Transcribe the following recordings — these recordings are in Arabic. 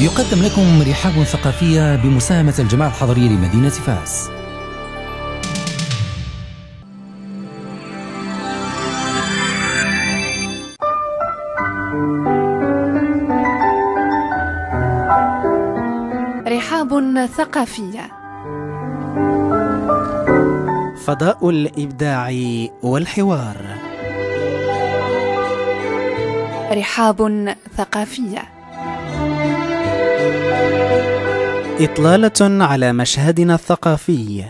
يقدم لكم رحاب ثقافية بمساهمة الجماعة الحضرية لمدينة فاس. رحاب ثقافية. فضاء الإبداع والحوار. رحاب ثقافية. إطلالة على مشهدنا الثقافي.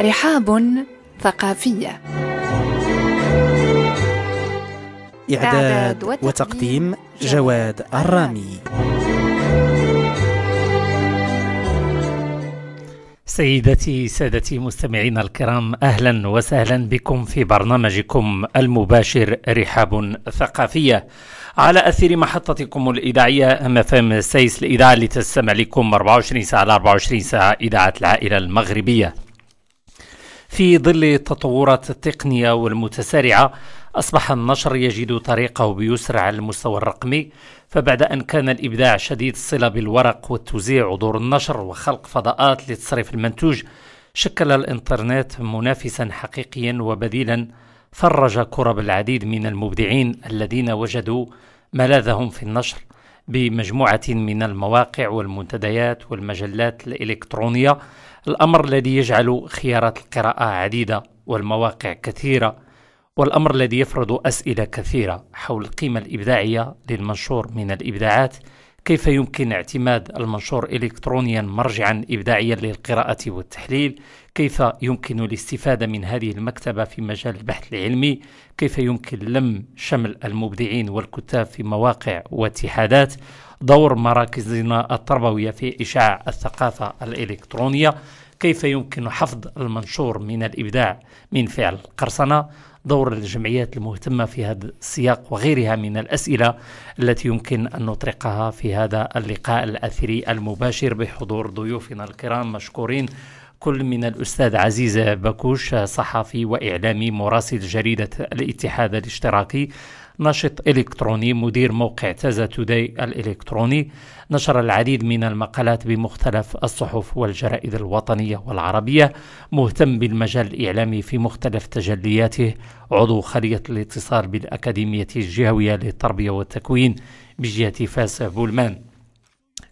رحاب ثقافية. إعداد وتقديم جواد الرامي. سيدتي سادتي مستمعينا الكرام أهلا وسهلا بكم في برنامجكم المباشر رحاب ثقافية على أثير محطتكم الإذاعية مفام سيس الإذاعة اللي تستمع لكم 24 ساعة على 24 ساعة إذاعة العائلة المغربية. في ظل التطورات التقنية والمتسارعة أصبح النشر يجد طريقه بيسر على المستوى الرقمي فبعد أن كان الإبداع شديد الصلة بالورق والتوزيع ودور النشر وخلق فضاءات لتصريف المنتوج شكل الإنترنت منافسا حقيقيا وبديلا فرج كرب العديد من المبدعين الذين وجدوا ملاذهم في النشر بمجموعة من المواقع والمنتديات والمجلات الإلكترونية الأمر الذي يجعل خيارات القراءة عديدة والمواقع كثيرة. والأمر الذي يفرض أسئلة كثيرة حول القيمة الإبداعية للمنشور من الإبداعات كيف يمكن اعتماد المنشور إلكترونيا مرجعا إبداعيا للقراءة والتحليل؟ كيف يمكن الاستفادة من هذه المكتبة في مجال البحث العلمي؟ كيف يمكن لم شمل المبدعين والكتاب في مواقع واتحادات؟ دور مراكزنا التربوية في إشعاع الثقافة الإلكترونية؟ كيف يمكن حفظ المنشور من الإبداع من فعل القرصنة دور الجمعيات المهتمة في هذا السياق وغيرها من الأسئلة التي يمكن أن نطرقها في هذا اللقاء الأثري المباشر بحضور ضيوفنا الكرام. مشكورين كل من الأستاذ عزيز بكوش صحفي وإعلامي مراسل جريدة الاتحاد الاشتراكي. ناشط إلكتروني مدير موقع تازا توداي الإلكتروني. نشر العديد من المقالات بمختلف الصحف والجرائد الوطنية والعربية مهتم بالمجال الإعلامي في مختلف تجلياته عضو خلية الاتصال بالأكاديمية الجهوية للتربية والتكوين بجهة فاس بولمان.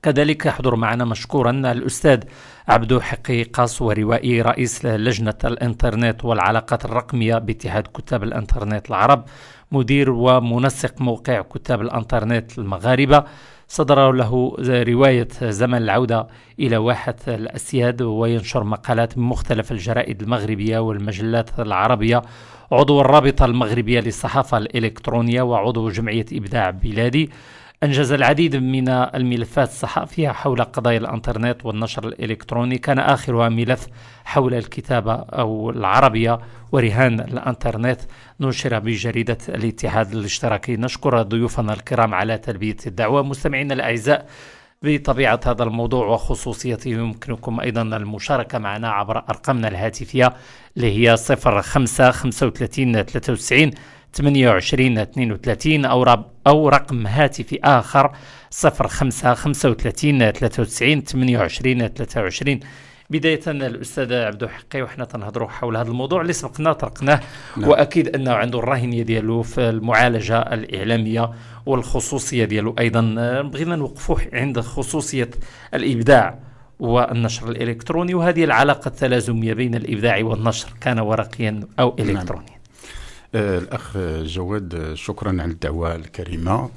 كذلك يحضر معنا مشكورا الأستاذ عبدو حقي قاص وروائي رئيس لجنة الإنترنت والعلاقات الرقمية باتحاد كتاب الإنترنت العرب مدير ومنسق موقع كتاب الإنترنت المغاربة. صدر له رواية زمن العودة إلى واحة الأسياد وينشر مقالات من مختلف الجرائد المغربية والمجلات العربية. عضو الرابطة المغربية للصحافة الإلكترونية وعضو جمعية إبداع بلادي. أنجز العديد من الملفات الصحفية حول قضايا الإنترنت والنشر الإلكتروني. كان آخرها ملف حول الكتابة أو العربية ورهان الإنترنت. نشر بجريدة الاتحاد الاشتراكي. نشكر ضيوفنا الكرام على تلبية الدعوة. مستمعينا الأعزاء بطبيعة هذا الموضوع وخصوصيته يمكنكم أيضا المشاركة معنا عبر أرقامنا الهاتفية اللي هي 05 35 93 28 32 أو, رب أو رقم هاتفي آخر 05 35 93 28 23 بداية الأستاذ عبدو حقي وحنا تنهضروا حول هذا الموضوع اللي سبقنا طرقناه نعم. وأكيد أنه عنده الراهنية ديالو في المعالجة الإعلامية والخصوصية ديالو أيضا بغينا نوقفوا عند خصوصية الإبداع والنشر الإلكتروني وهذه العلاقة التلازمية بين الإبداع والنشر كان ورقيا أو. إلكترونيا نعم. الأخ جواد شكرا على الدعوة الكريمة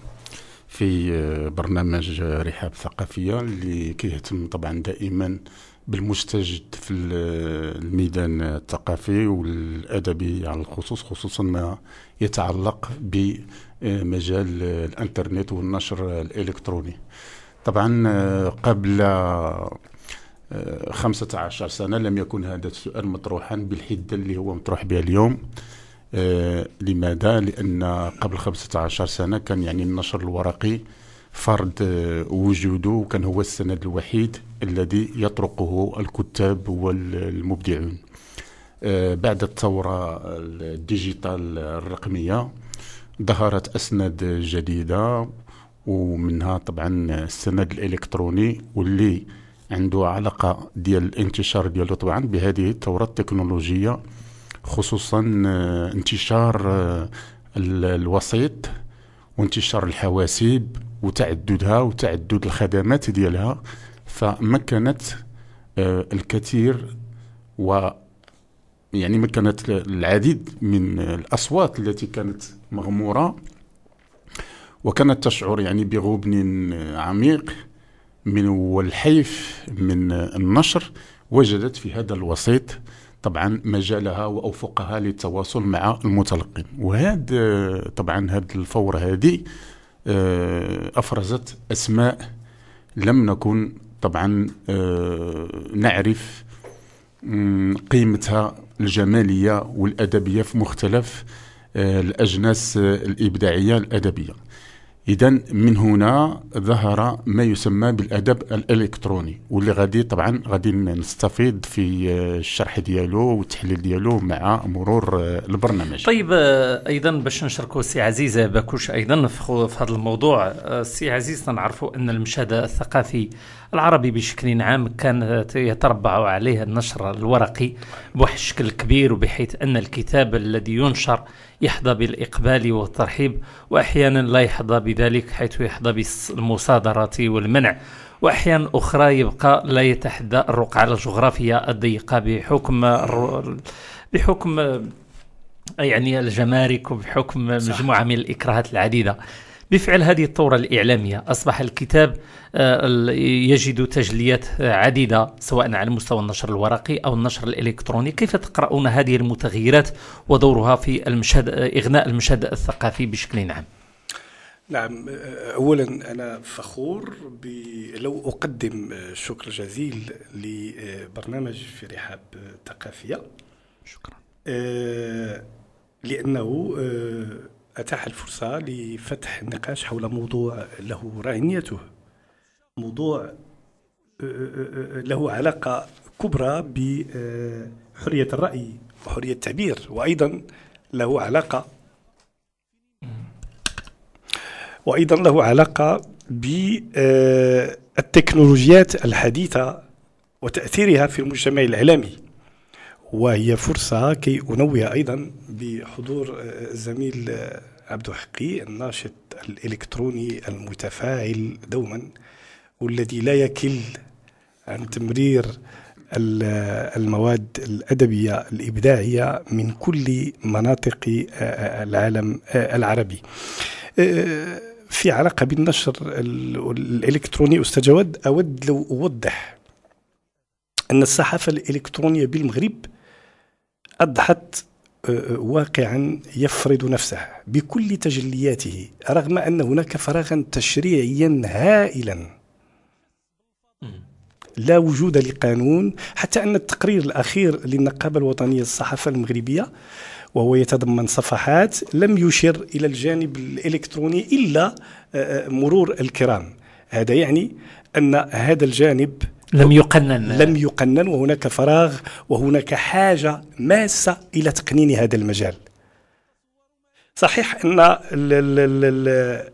في برنامج رحاب ثقافية اللي كيهتم طبعا دائما بالمستجد في الميدان الثقافي والأدبي على الخصوص خصوصا ما يتعلق بمجال الإنترنت والنشر الإلكتروني. طبعا قبل خمسة عشر سنة لم يكن هذا السؤال مطروحا بالحدة اللي هو مطروح بها اليوم. آه لماذا؟ لأن قبل 15 سنة كان يعني النشر الورقي فرض آه وجوده وكان هو السند الوحيد الذي يطرقه الكتاب والمبدعون آه، بعد الثورة الديجيتال الرقمية ظهرت أسناد جديدة ومنها طبعا السند الإلكتروني واللي عنده علاقة ديال الانتشار ديالو طبعا بهذه الثورة التكنولوجية خصوصا آه، انتشار آه، الوسيط وانتشار الحواسيب وتعددها وتعدد الخدمات ديالها. فمكنت آه، الكثير و يعني مكنت العديد من الأصوات التي كانت مغمورة. وكانت تشعر يعني بغبن عميق من والحيف من النشر وجدت في هذا الوسيط طبعا مجالها وأوفقها للتواصل مع المتلقين. وهذا طبعا هذه الفورة هذه آه، أفرزت أسماء لم نكن طبعا آه، نعرف قيمتها الجمالية والأدبية في مختلف آه، الأجناس الإبداعية الأدبية. اذا من هنا ظهر ما يسمى بالأدب الإلكتروني واللي غادي طبعا غادي نستفيد في الشرح ديالو والتحليل ديالو مع مرور البرنامج. طيب أيضا باش نشاركوا سي عزيز باكوش أيضا في هذا الموضوع سي عزيز نعرفوا أن المشهد الثقافي العربي بشكل عام كان يتربع عليه النشر الورقي بواحد الشكل كبير وبحيث أن الكتاب الذي ينشر يحظى بالإقبال والترحيب وأحيانا لا يحظى بذلك حيث يحظى بالمصادرة والمنع. وأحيانا أخرى يبقى لا يتحدى الرقعة الجغرافية الضيقة بحكم بحكم يعني الجمارك وبحكم مجموعة من الإكراهات العديدة. بفعل هذه الثورة الإعلامية. أصبح الكتاب آه، يجد تجليات عديدة سواء على مستوى النشر الورقي أو النشر الإلكتروني. كيف تقرؤون هذه المتغيرات ودورها في المشهد إغناء المشهد الثقافي بشكل عام؟ نعم اولا أنا فخور لو أقدم شكر جزيل لبرنامج في رحاب ثقافية. شكرا. آه، لأنه آه، أتاح الفرصة لفتح النقاش حول موضوع له رهنيته موضوع آه، آه، آه، له علاقة كبرى بحرية الرأي وحرية التعبير وأيضا له علاقة وأيضا له علاقة بالتكنولوجيات الحديثة وتأثيرها في المجتمع الإعلامي. وهي فرصة كي أنوه أيضا بحضور الزميل عبد حقي الناشط الإلكتروني المتفاعل دوما والذي لا يكل عن تمرير المواد الأدبية الإبداعية من كل مناطق العالم العربي. في علاقة بالنشر الإلكتروني أستاذ جواد أود لو أوضح أن الصحافة الإلكترونية بالمغرب أضحت آه، آه، واقعا يفرض نفسه بكل تجلياته رغم أن هناك فراغا تشريعيا هائلا. لا وجود لقانون حتى أن التقرير الأخير للنقابة الوطنية للصحافة المغربية وهو يتضمن صفحات لم يشر إلى الجانب الإلكتروني إلا آه، مرور الكرام. هذا يعني أن هذا الجانب لم يقنن. لم يقنن وهناك فراغ وهناك حاجة ماسة إلى تقنين هذا المجال. صحيح أن ال ال ال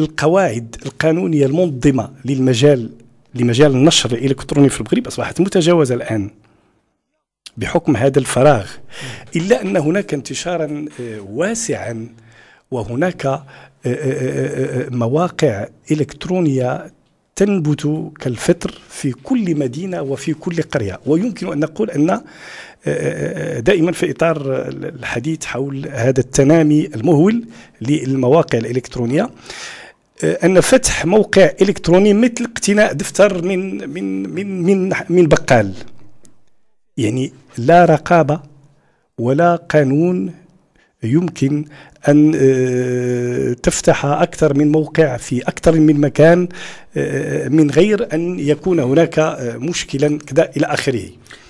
القواعد القانونية المنظمة للمجال لمجال النشر الإلكتروني في المغرب أصبحت متجاوزة الآن بحكم هذا الفراغ. إلا أن هناك انتشارا آه، واسعا وهناك آه، آه، مواقع إلكترونية تنبت كالفطر في كل مدينة وفي كل قرية. ويمكن أن نقول أن آه، آه، دائما في إطار الحديث حول هذا التنامي المهول للمواقع الإلكترونية آه، أن فتح موقع إلكتروني مثل اقتناء دفتر من من من من من بقال. يعني لا رقابة ولا قانون يمكن أن آه، تفتح أكثر من موقع في أكثر من مكان آه، من غير أن يكون هناك آه، مشكلا كذا إلى آخره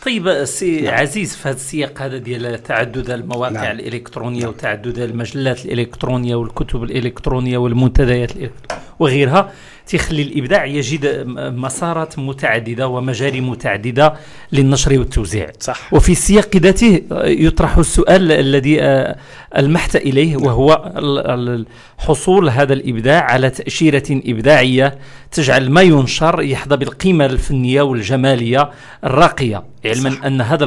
طيب سي نعم. عزيز في هذا السياق هذا ديال تعدد المواقع نعم. الإلكترونية نعم. وتعدد المجلات الإلكترونية والكتب الإلكترونية والمنتديات وغيرها تخلي الإبداع يجد مسارات متعددة ومجاري متعددة للنشر والتوزيع. صح. وفي السياق ذاته يطرح السؤال الذي المحت إليه وهو حصول هذا الإبداع على تأشيرة إبداعية تجعل ما ينشر يحظى بالقيمة الفنية والجمالية الراقية. علما صح. أن هذا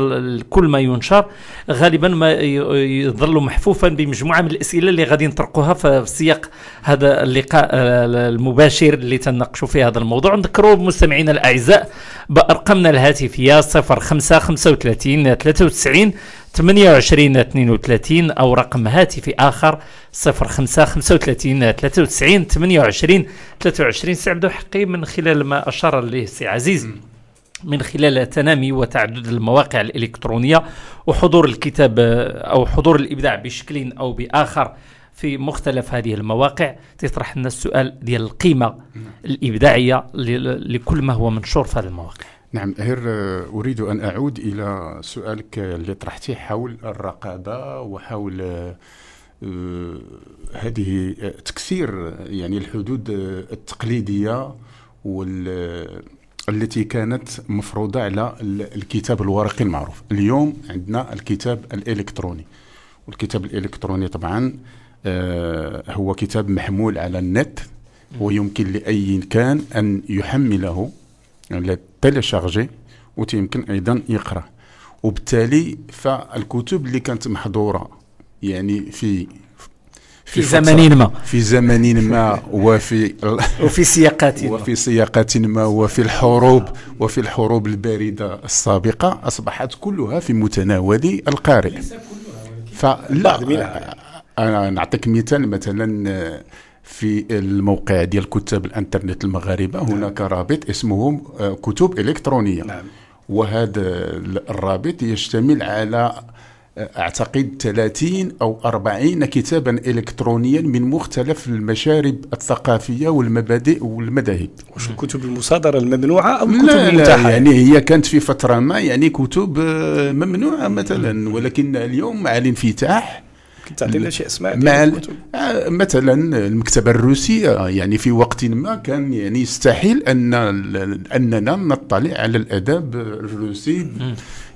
كل ما ينشر غالبا ما يظل محفوفا بمجموعة من الأسئلة اللي غادي نطرقوها في سياق هذا اللقاء آه، المباشر اللي تناقشوا في هذا الموضوع. نذكروا مستمعينا الأعزاء بأرقامنا الهاتفية 05 35 93 28 32 أو رقم هاتفي آخر 05 35 93 28 23 سي عبدو حقي من خلال ما أشار اليه سي عزيز. من خلال تنامي وتعدد المواقع الإلكترونية وحضور الكتاب أو حضور الإبداع بشكل أو بآخر في مختلف هذه المواقع. تطرح لنا السؤال ديال القيمة الإبداعية لكل ما هو منشور في هذه المواقع. نعم هير أريد أن أعود إلى سؤالك اللي طرحتيه حول الرقابة وحول آه، هذه تكسير يعني الحدود التقليدية وال التي كانت مفروضة على الكتاب الورقي المعروف. اليوم عندنا الكتاب الإلكتروني. والكتاب الإلكتروني طبعا آه، هو كتاب محمول على النت ويمكن لأي كان أن يحمله تيليشارجي ويمكن أيضا يقرأ. وبالتالي فالكتب اللي كانت محظورة يعني في في, في زمن ما. في زمن ما وفي وفي سياقات. وفي سياقات ما وفي الحروب وفي الحروب الباردة السابقة أصبحت كلها في متناول القارئ. فلا أنا نعطيك مثال مثلا في الموقع ديال كتاب الإنترنت المغاربة هناك رابط اسمه كتب إلكترونية. نعم. وهذا الرابط يشتمل على أعتقد 30 أو 40 كتابا الكترونيا من مختلف المشارب الثقافية والمبادئ والمذاهب. واش الكتب المصادرة الممنوعة أو الكتب لا المتاحه يعني هي كانت في فترة ما يعني كتب آه، ممنوعة مثلا ولكن اليوم مع الانفتاح تعطينا شي اسماء مع آه، مثلا المكتبة الروسية يعني في وقت ما كان يعني يستحيل أن أننا نطلع على الادب الروسي.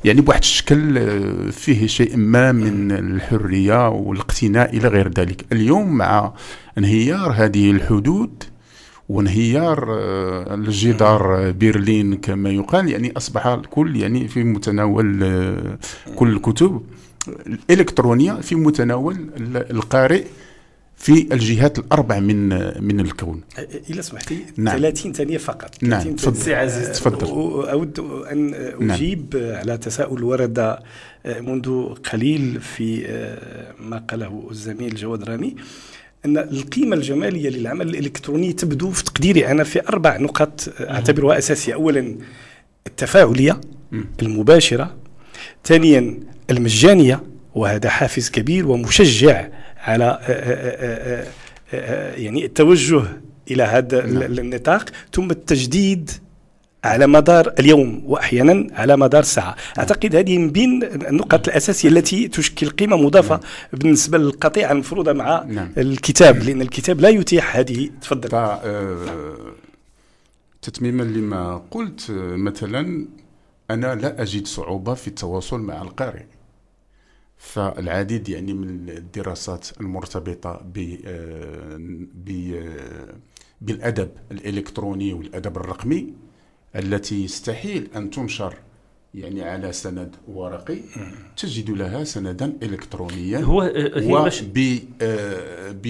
يعني بواحد الشكل آه، فيه شيء ما من الحرية والإقتناء إلى غير ذلك. اليوم مع انهيار هذه الحدود وانهيار آه، الجدار برلين كما يقال يعني أصبح الكل يعني في متناول آه، كل الكتب الإلكترونية في متناول القارئ في الجهات الأربع من من الكون. إلا سمحتي نعم. 30 ثانية فقط. نعم تفضل. سي عزيز تفضل. أود أن نعم. أجيب نعم. على تساؤل ورد منذ قليل في آه، ما قاله الزميل جواد رامي أن القيمة الجمالية للعمل الإلكتروني تبدو في تقديري. أنا في أربع نقاط آه، أعتبرها أساسية. اولا التفاعلية المباشرة. ثانيا المجانية وهذا حافز كبير ومشجع على آه، آه، آه، يعني التوجه إلى هذا نعم. النطاق ثم التجديد على مدار اليوم وأحيانا على مدار نعم. أعتقد هذه من بين النقط الأساسية التي تشكل قيمة مضافة نعم. بالنسبة للقطيعه المفروضه مع نعم. الكتاب لأن الكتاب لا يتيح هذه تفضل تتميما لما قلت مثلا أنا لا أجد صعوبة في التواصل مع القارئ فالعديد يعني من الدراسات المرتبطة ب ب بالأدب الإلكتروني والأدب الرقمي التي يستحيل أن تنشر يعني على سند ورقي تجد لها سندا إلكترونيا هو هي ب ب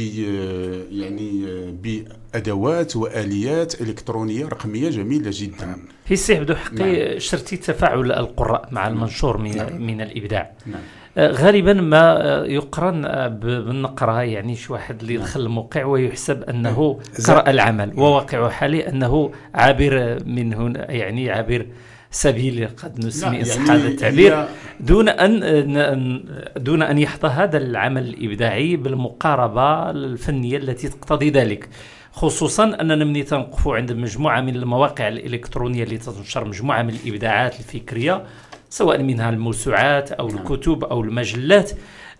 يعني بأدوات وآليات إلكترونية رقمية جميلة جدا هي سي عبد الحقي نعم. شرتي تفاعل القراء مع المنشور من, نعم. من الإبداع نعم. غالبا ما يقرن بالنقرة يعني شي واحد اللي دخل الموقع ويحسب أنه قرأ العمل. وواقع حالي أنه عابر من هنا يعني عابر سبيل قد نسمي يعني هذا التعبير دون ان دون أن يحظى هذا العمل الإبداعي بالمقاربة الفنية التي تقتضي ذلك. خصوصا أننا ملي تنقفوا عند مجموعة من المواقع الإلكترونية اللي تنشر مجموعة من الإبداعات الفكرية. سواء منها الموسوعات أو نعم. الكتب أو المجلات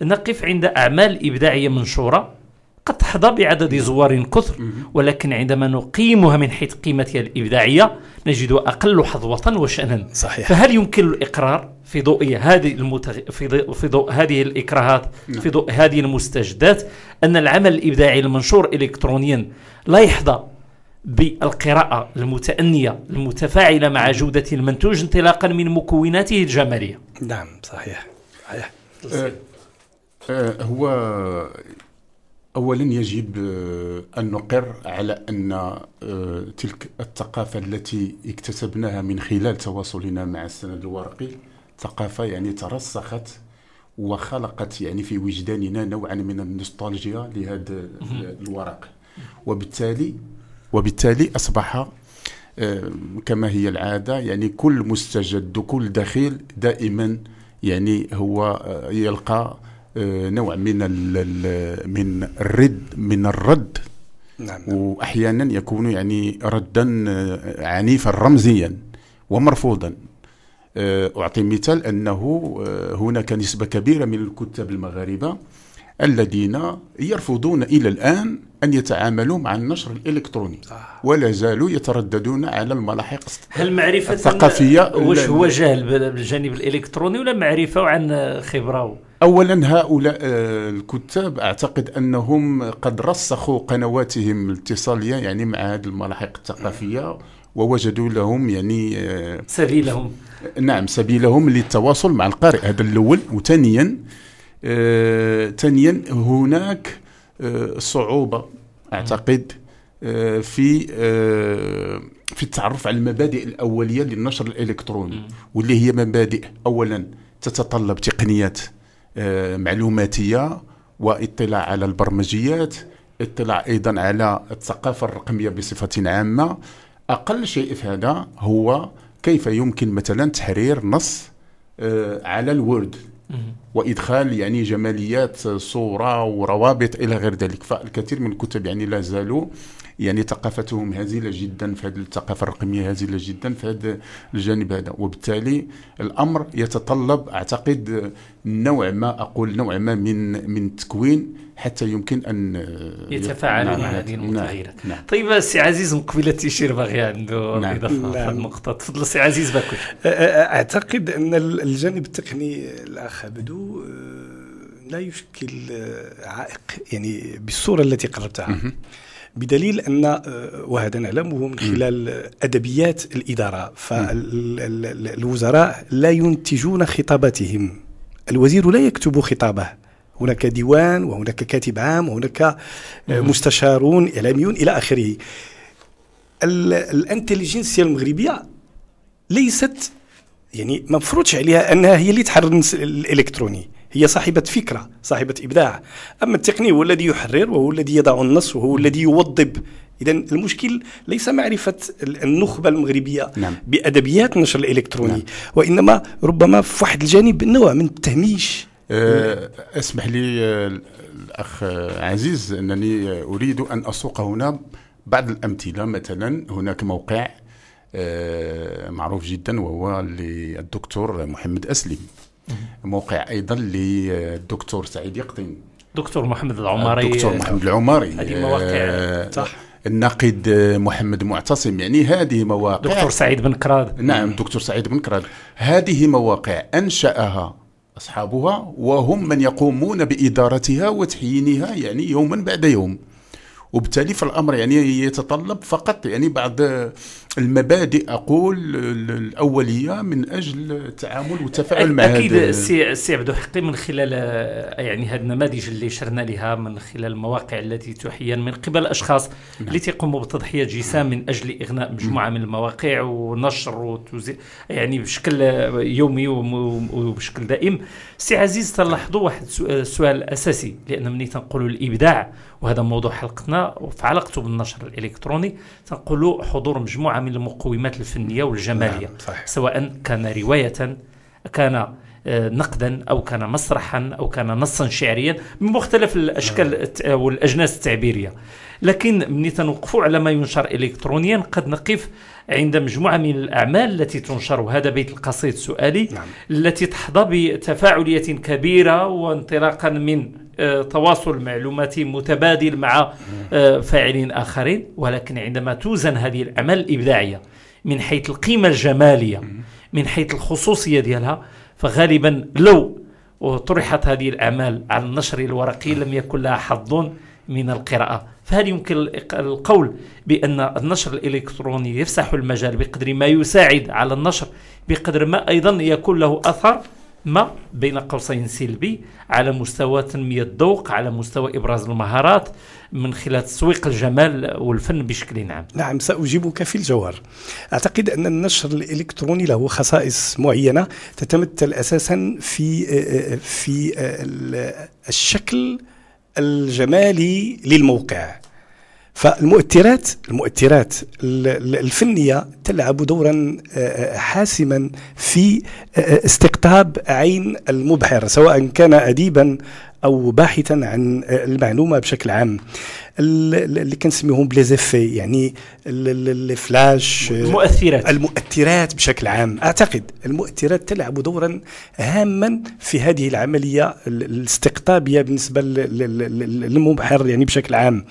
نقف عند أعمال إبداعية منشورة قد تحظى بعدد زوار كثر ولكن عندما نقيمها من حيث قيمتها الإبداعية نجد أقل حظوة وشأنا صحيح. فهل يمكن الإقرار في ضوء هذه المتغ... في ضوء في ضوء هذه الإكراهات في ضوء هذه المستجدات أن العمل الإبداعي المنشور إلكترونيا لا يحظى بالقراءة المتأنية المتفاعلة مع جودة المنتوج انطلاقا من مكوناته الجمالية. نعم صحيح صحيح. آه، آه، هو اولا يجب آه، أن نقر على أن آه، تلك الثقافة التي اكتسبناها من خلال تواصلنا مع السند الورقي ثقافة يعني ترسخت وخلقت يعني في وجداننا نوعا من النوستالجيا لهذا الورق. وبالتالي وبالتالي أصبح آه، كما هي العادة يعني كل مستجد وكل دخيل دائما يعني هو آه، يلقى آه، نوع من من الرد من الرد. نعم واحيانا يكون يعني ردا عنيفا رمزيا ومرفوضا. أعطي مثال أنه هناك نسبة كبيرة من الكتاب المغاربة الذين يرفضون إلى الآن أن يتعاملوا مع النشر الإلكتروني ولا زالوا يترددون على الملاحق هل معرفة الثقافية واش هو جاهل بالجانب الإلكتروني ولا معرفة عن خبرة؟ اولا هؤلاء آه، الكتاب أعتقد أنهم قد رسخوا قنواتهم الاتصالية يعني مع هذه الملاحق الثقافية ووجدوا لهم يعني آه، سبيلهم. نعم سبيلهم للتواصل مع القارئ هذا الأول. وثانيا آه، ثانيا هناك آه، صعوبة أعتقد آه، في آه، في التعرف على المبادئ الأولية للنشر الإلكتروني واللي هي مبادئ اولا تتطلب تقنيات آه، معلوماتية واطلاع على البرمجيات اطلاع أيضا على الثقافة الرقمية بصفة عامة. أقل شيء في هذا هو كيف يمكن مثلا تحرير نص آه، على الوورد. وإدخال يعني جماليات صورة وروابط إلى غير ذلك. فالكثير من الكتب يعني لا زالوا يعني ثقافتهم هزيلة جدا في هذه الثقافة الرقمية هزيلة جدا في هذا الجانب هذا. وبالتالي الأمر يتطلب أعتقد نوع ما أقول نوع ما من من التكوين حتى يمكن أن يتفاعلوا نعم، مع نعم، هذه المتغيرات نعم طيب سي عزيز مقبلة تيشير باغي عنده نعم. هذه نعم. النقطة تفضل سي عزيز باكوش. أعتقد أن ال- الجانب التقني الاخ عبدو آه، لا يشكل عائق يعني بالصورة التي قررتها بدليل أن آه، وهذا نعلمه من خلال أدبيات الإدارة. فالوزراء لا ينتجون خطاباتهم. الوزير لا يكتب خطابه. هناك ديوان وهناك كاتب عام وهناك آه، مستشارون إعلاميون إلى آخره. ال- الانتليجنسيا المغربية ليست يعني ما مفروضش عليها أنها هي اللي تحرر الإلكتروني. هي صاحبة فكرة صاحبة إبداع. أما التقني هو الذي يحرر وهو الذي يضع النص وهو الذي يوضب. إذا المشكل ليس معرفة ال- النخبة المغربية نعم. بأدبيات النشر الإلكتروني نعم. وإنما ربما في واحد الجانب نوع من التهميش. آه، اسمح لي الأخ آه، عزيز أنني آه، أريد أن أسوق هنا بعض الأمثلة. مثلا هناك موقع آه، معروف جدا وهو للدكتور محمد أسلم. موقع أيضا للدكتور سعيد يقطن دكتور محمد العماري الدكتور محمد العماري هذه مواقع. آه، صح. الناقد محمد معتصم. يعني هذه مواقع دكتور سعيد بن كراد. نعم دكتور سعيد بن كراد. هذه مواقع أنشأها أصحابها وهم من يقومون بإدارتها وتحيينها يعني يوما بعد يوم. وبالتالي فالامر يعني يتطلب فقط يعني بعض المبادئ أقول ال- الأولية من أجل التعامل والتفاعل مع أكيد هذا- سي سي عبدو حقي من خلال آه، يعني هذه النماذج اللي شرنا لها من خلال المواقع التي تحين من قبل الاشخاص اللي تيقوموا بتضحية جسام من أجل إغناء مجموعة من المواقع ونشر وتوزيع يعني بشكل آه، يومي وم- وبشكل دائم. سي عزيز تلاحظوا واحد سؤال, سؤال أساسي لأن ملي تنقولوا الإبداع وهذا موضوع حلقتنا وفي علاقته بالنشر الإلكتروني تنقولوا حضور مجموعة من المقومات الفنية والجمالية نعم، صحيح. سواء كان رواية كان آه، نقدا أو كان مسرحا أو كان نصا شعريا بمختلف الأشكال الت- والأجناس التعبيرية لكن ملي تنوقفوا على ما ينشر الكترونيا قد نقف عند مجموعة من الأعمال التي تنشر وهذا بيت القصيد سؤالي نعم. التي تحظى بتفاعلية كبيرة وانطلاقا من آه، تواصل معلوماتي متبادل مع آه، فاعلين آخرين ولكن عندما توزن هذه الأعمال الإبداعية من حيث القيمة الجمالية من حيث الخصوصية ديالها فغالبا لو طرحت هذه الأعمال على النشر الورقي لم يكن لها حظ من القراءة. فهل يمكن القول بأن النشر الإلكتروني يفسح المجال بقدر ما يساعد على النشر بقدر ما أيضا يكون له أثر؟ ما بين قوسين سلبي على مستوى تنمية الذوق على مستوى إبراز المهارات من خلال تسويق الجمال والفن بشكل عام. نعم سأجيبك في الجوهر. أعتقد أن النشر الإلكتروني له خصائص معينة تتمثل أساسا في في الشكل الجمالي للموقع. فالمؤثرات المؤثرات الفنية تلعب دورا آه، حاسما في آه، استقطاب عين المبحر سواء كان أديبا أو باحثا عن آه، المعلومة بشكل عام. اللي كنسميهم ب les effets يعني الفلاش المؤثرات. المؤثرات بشكل عام. أعتقد المؤثرات تلعب دورا هاما في هذه العملية الاستقطابية بالنسبة للمبحر يعني بشكل عام.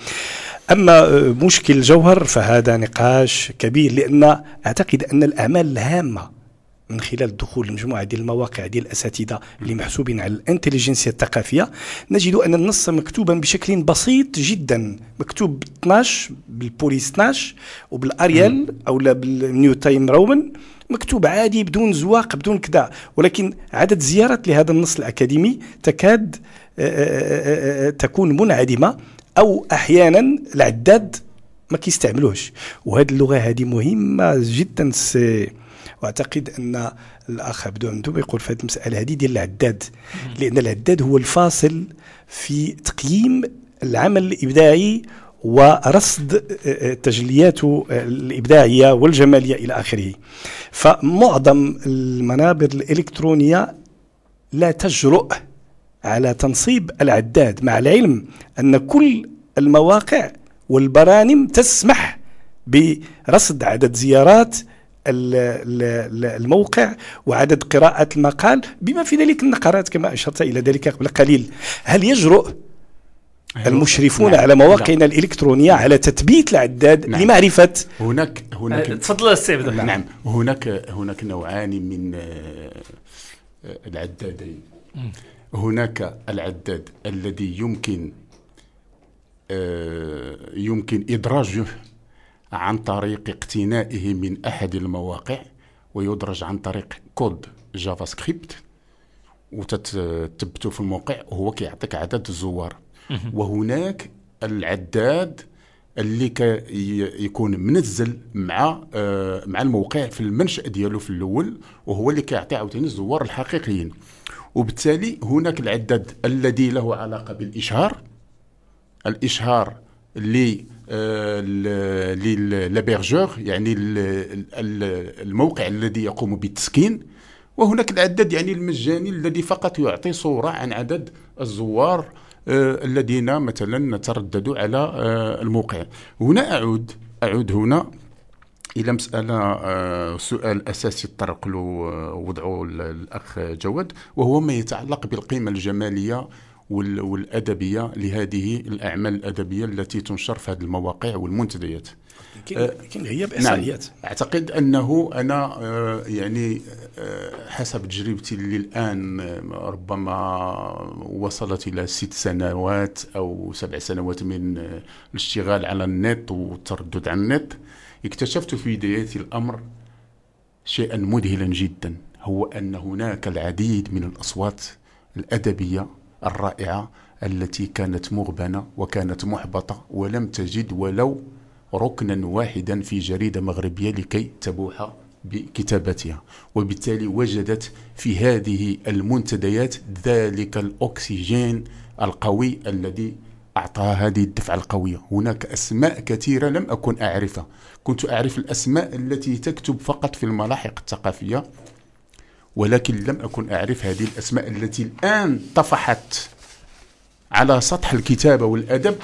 أما مشكل الجوهر فهذا نقاش كبير لأن أعتقد أن الأعمال الهامة من خلال دخول مجموعة ديال المواقع ديال الأساتذة اللي محسوبين على الانتليجنسيا الثقافية نجد أن النص مكتوبا بشكل بسيط جدا مكتوب 12 بالبوليس 12 وبال Arial أو بال New Times Roman مكتوب عادي بدون زواق بدون كذا. ولكن عدد زيارات لهذا النص الأكاديمي تكاد تكون منعدمة. أو أحيانا العداد ما كيستعملوش وهذه اللغة هذه مهمة جدا سي وأعتقد أن الأخ عبدو عنده يقول في هذه المسألة هذه ديال العداد. لأن العداد هو الفاصل في تقييم العمل الإبداعي ورصد تجلياته الإبداعية والجمالية إلى آخره. فمعظم المنابر الإلكترونية لا تجرؤ على تنصيب العداد مع العلم أن كل المواقع والبرامج تسمح برصد عدد زيارات الموقع وعدد قراءات المقال بما في ذلك النقرات كما أشرت إلى ذلك قبل قليل هل يجرؤ أيوة. المشرفون نعم. على مواقعنا نعم. الإلكترونية على تثبيت العداد نعم. لمعرفة هناك هناك أه، تفضل السيد نعم هناك هناك نوعان من آه، العدادين هناك العداد الذي يمكن آه، يمكن إدراجه عن طريق اقتنائه من أحد المواقع ويدرج عن طريق code JavaScript وتثبته في الموقع وهو كيعطيك عدد الزوار. وهناك العداد اللي يكون منزل مع آه مع الموقع في المنشأ ديالو في الأول وهو اللي كيعطي عاوتاني الزوار الحقيقيين. وبالتالي هناك العداد الذي له علاقة بالإشهار. الإشهار اللي للابيرجور يعني الموقع الذي يقوم بالتسكين. وهناك العداد يعني المجاني الذي فقط يعطي صورة عن عدد الزوار آه، الذين مثلا ترددوا على آه، الموقع. هنا أعود أعود هنا إلى مسألة آه، سؤال أساسي تطرق له آه، وضعه الأخ جواد وهو ما يتعلق بالقيمة الجمالية والأدبية لهذه الأعمال الأدبية التي تنشر في هذه المواقع والمنتديات. لكن غياب احصائيات نعم. أعتقد أنه أنا يعني حسب تجربتي اللي الان ربما وصلت إلى ست سنوات أو سبع سنوات من الاشتغال على النت والتردد على النت. اكتشفت في بداية الأمر شيئا مذهلا جدا هو أن هناك العديد من الأصوات الأدبية الرائعة التي كانت مغبنة وكانت محبطة ولم تجد ولو ركنا واحدا في جريدة مغربية لكي تبوح بكتابتها. وبالتالي وجدت في هذه المنتديات ذلك الأكسجين القوي الذي أعطاها هذه الدفعة القوية. هناك أسماء كثيرة لم أكن أعرفها. كنت أعرف الأسماء التي تكتب فقط في الملاحق الثقافية ولكن لم أكن أعرف هذه الأسماء التي الآن طفحت على سطح الكتابة والأدب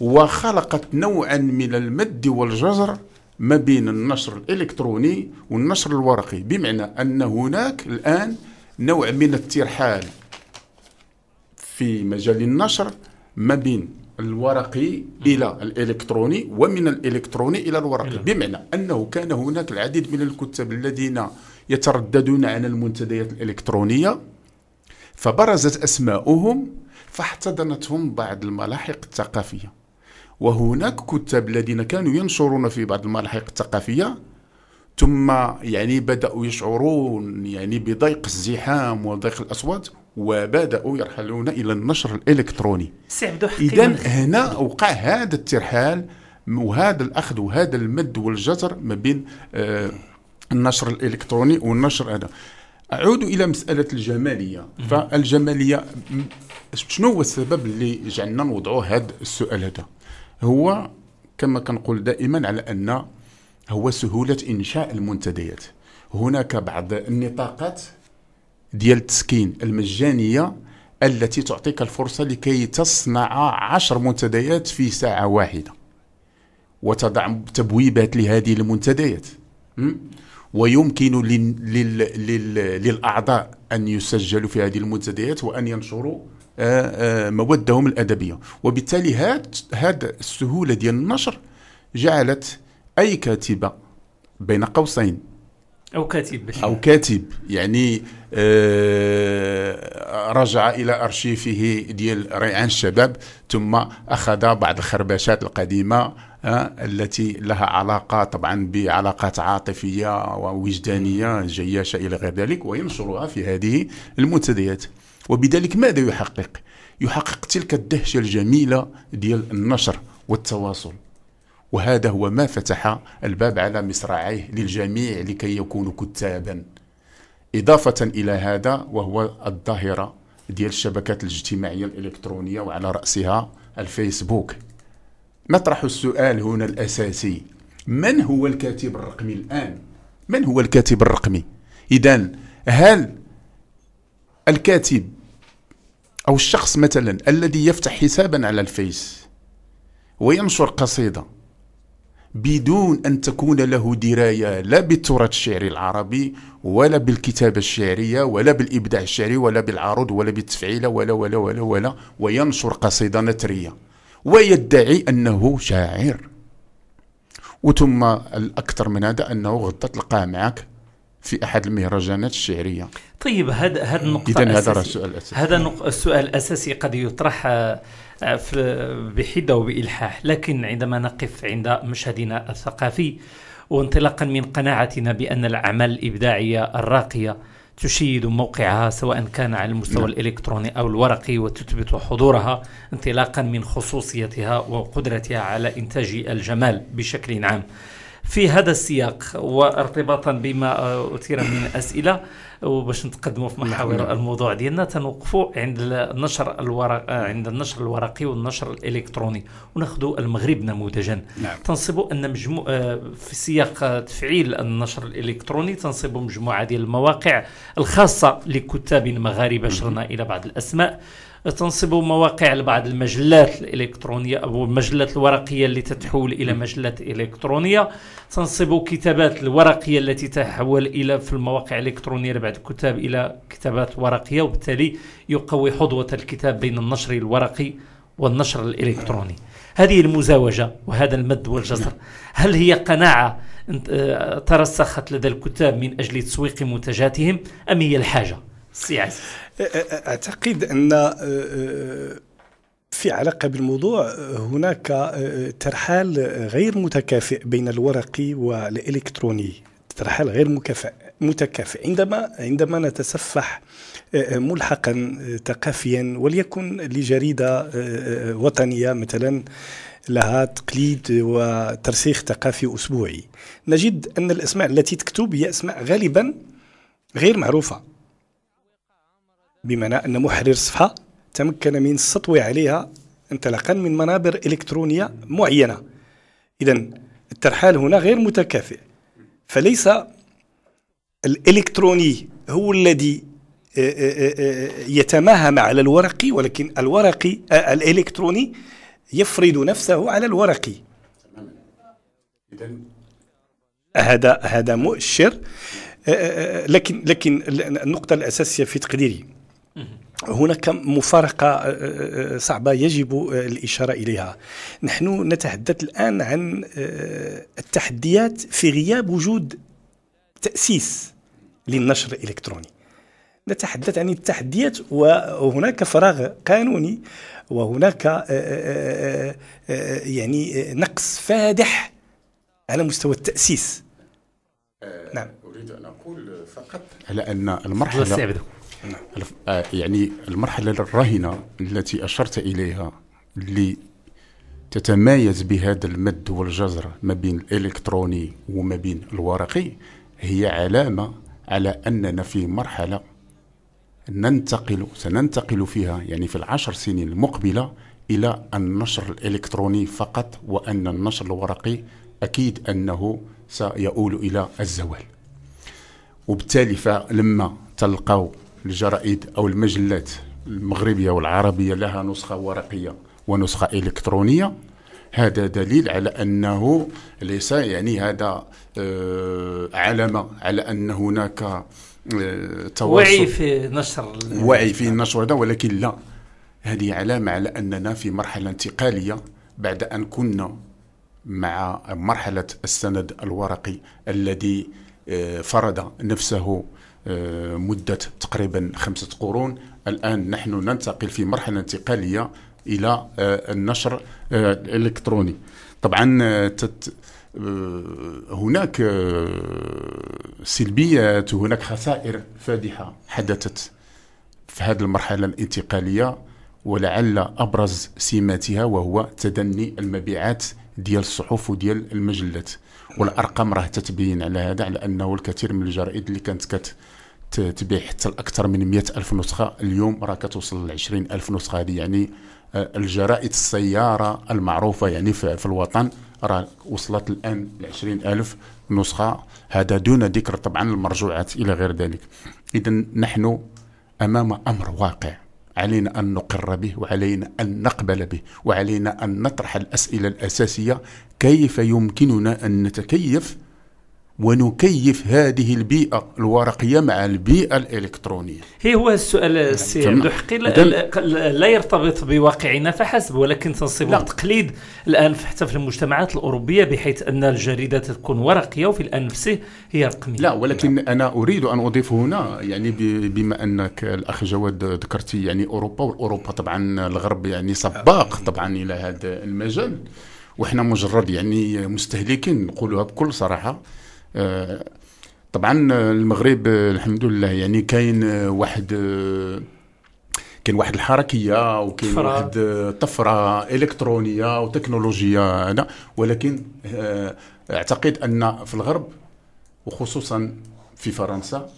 وخلقت نوعا من المد والجزر ما بين النشر الإلكتروني والنشر الورقي. بمعنى أن هناك الآن نوع من الترحال في مجال النشر ما بين الورقي إلى الإلكتروني ومن الإلكتروني إلى الورقي بمعنى أنه كان هناك العديد من الكتاب الذين يترددون عن المنتديات الإلكترونية فبرزت أسماؤهم فاحتضنتهم بعض الملاحق الثقافية. وهناك كتاب الذين كانوا ينشرون في بعض الملاحق الثقافية ثم يعني بدأوا يشعرون يعني بضيق الزحام وضيق الأصوات وبدأوا يرحلون إلى النشر الإلكتروني. إذا هنا وقع هذا الترحال وهذا الأخذ وهذا المد والجزر ما بين آه النشر الإلكتروني والنشر هذا. أعود إلى مسألة الجمالية. فالجمالية شنو هو السبب اللي جعلنا نوضعوا هذا السؤال هذا؟ هو كما كنقول دائما على أن هو سهولة إنشاء المنتديات. هناك بعض النطاقات ديال التسكين المجانية التي تعطيك الفرصة لكي تصنع عشر منتديات في ساعة واحدة. وتضع تبويبات لهذه المنتديات. ويمكن لل... لل... للأعضاء أن يسجلوا في هذه المنتديات وأن ينشروا آه، آه، مودهم الأدبية. وبالتالي هذا السهولة ديال النشر جعلت أي كاتبة بين قوسين أو كاتب أو كاتب. يعني آه رجع إلى أرشيفه ديال ريعان الشباب ثم أخذ بعض الخربشات القديمة آه التي لها علاقة طبعا بعلاقات عاطفية ووجدانية جياشة إلى غير ذلك وينشرها في هذه المنتديات. وبذلك ماذا يحقق؟ يحقق تلك الدهشة الجميلة ديال النشر والتواصل. وهذا هو ما فتح الباب على مصراعيه للجميع لكي يكونوا كتابا إضافة إلى هذا وهو الظاهرة ديال الشبكات الاجتماعية الإلكترونية وعلى رأسها الفيسبوك نطرح السؤال هنا الأساسي من هو الكاتب الرقمي الآن؟ من هو الكاتب الرقمي؟ إذا هل الكاتب أو الشخص مثلا الذي يفتح حسابا على الفيس وينشر قصيدة بدون أن تكون له دراية لا بالتراث الشعري العربي ولا بالكتابة الشعرية ولا بالإبداع الشعري ولا بالعروض ولا بالتفعيلة ولا ولا ولا ولا وينشر قصيدة نثرية. ويدعي أنه شاعر. وثم الأكثر من هذا أنه غدا تلقاه معك في أحد المهرجانات الشعرية. طيب هذا هذا النقطة هذا السؤال الأساسي. هذا السؤال الأساسي قد يطرح بحده وبإلحاح لكن عندما نقف عند مشهدنا الثقافي وانطلاقا من قناعتنا بأن الأعمال الإبداعية الراقية تشيد موقعها سواء كان على المستوى نعم. الإلكتروني أو الورقي وتثبت حضورها انطلاقا من خصوصيتها وقدرتها على إنتاج الجمال بشكل عام في هذا السياق وارتباطا بما أثير من أسئلة وباش نتقدموا في محاور نعم. الموضوع ديالنا تنوقفوا عند النشر الورق عند النشر الورقي والنشر الإلكتروني ونأخذوا المغرب نموذجا نعم. تنصبوا أن مجموع في سياق تفعيل النشر الإلكتروني تنصبوا مجموعة ديال المواقع الخاصة لكتاب مغاربة شرنا إلى بعض الأسماء تنصب مواقع لبعض المجلات الإلكترونية أو المجلات الورقية اللي تتحول إلى مجلات إلكترونية. تنصب كتابات الورقية التي تحول إلى في المواقع الإلكترونية لبعض الكتاب إلى كتابات ورقية وبالتالي يقوي حظوة الكتاب بين النشر الورقي والنشر الإلكتروني. هذه المزاوجة وهذا المد والجزر. هل هي قناعة آه، ترسخت لدى الكتاب من أجل تسويق منتجاتهم أم هي الحاجة؟ سي عزيز أعتقد أن آه، آه، في علاقة بالموضوع هناك آه، ترحال غير متكافئ بين الورقي والإلكتروني. ترحال غير مكافئ متكافئ. عندما عندما نتسفح ملحقا ثقافيا وليكن لجريدة وطنية مثلا لها تقليد وترسيخ ثقافي أسبوعي. نجد أن الأسماء التي تكتب هي أسماء غالبا غير معروفة. بمعنى أن محرر صفحة تمكن من السطو عليها انطلاقا من منابر إلكترونية معينة. إذا الترحال هنا غير متكافئ فليس الإلكتروني هو الذي آه، آه، آه، يتماهى على الورقي ولكن الورقي الإلكتروني يفرض نفسه على الورقي هذا هذا مؤشر. لكن لكن النقطة الأساسية في تقديري هناك مفارقة آه، آه، آه، صعبة يجب الإشارة إليها. نحن نتحدث الآن عن التحديات في غياب وجود تأسيس للنشر الإلكتروني. نتحدث عن التحديات وهناك فراغ قانوني وهناك يعني نقص فادح على مستوى التأسيس. نعم. أريد أن أقول فقط على أن المرحلة آه، يعني المرحلة الراهنة التي أشرت إليها اللي تتمايز بهذا المد والجزر ما بين الإلكتروني وما بين الورقي هي علامة على أننا في مرحلة ننتقل سننتقل فيها يعني في العشر سنين المقبلة إلى النشر الإلكتروني فقط وأن النشر الورقي أكيد أنه سيؤول إلى الزوال. وبالتالي فلما تلقوا الجرائد أو المجلات المغربية والعربية لها نسخة ورقية ونسخة إلكترونية. هذا دليل على أنه ليس يعني هذا آه، علامة على أن هناك آه، تواصل. وعي في نشر وعي في النشر هذا ولكن لا. هذه علامة على أننا في مرحلة انتقالية بعد أن كنا مع مرحلة السند الورقي الذي آه، فرض نفسه مدة تقريبا خمسة قرون. الآن نحن ننتقل في مرحلة انتقالية إلى آه، النشر الإلكتروني. طبعا تت هناك سلبيات وهناك خسائر فادحة حدثت في هذه المرحلة الانتقالية ولعل أبرز سماتها وهو تدني المبيعات ديال الصحف وديال المجلات. والأرقام راه تتبين على هذا على أنه الكثير من الجرائد اللي كانت كت تبيع حتى لاكثر من مئة ألف نسخة. اليوم راه كتوصل ل ألف نسخة. هذه يعني آه، الجرائد السيارة المعروفة يعني في, الوطن راه وصلت الآن ل ألف نسخة. هذا دون ذكر طبعا المرجوعات إلى غير ذلك. إذا نحن أمام أمر واقع. علينا أن نقر به وعلينا أن نقبل به وعلينا أن نطرح الأسئلة الأساسية. كيف يمكننا أن نتكيف ونكيف هذه البيئة الورقية مع البيئة الإلكترونية. هي هو السؤال السي عبد الحقي لا يرتبط بواقعنا فحسب ولكن تنصب تقليد الآن حتى في المجتمعات الأوروبية بحيث أن الجريدة تكون ورقية وفي الآن نفسه هي رقمية. لا ولكن نعم. أنا أريد أن أضيف هنا يعني بما أنك الأخ جواد ذكرتي يعني أوروبا وأوروبا طبعا الغرب يعني سباق طبعا إلى هذا المجال. وإحنا مجرد يعني مستهلكين نقولها بكل صراحة. طبعا المغرب الحمد لله يعني كاين واحد كاين واحد الحركية وكاين واحد طفرة إلكترونية وتكنولوجيا هذا. ولكن آه، أعتقد أن في الغرب وخصوصا في فرنسا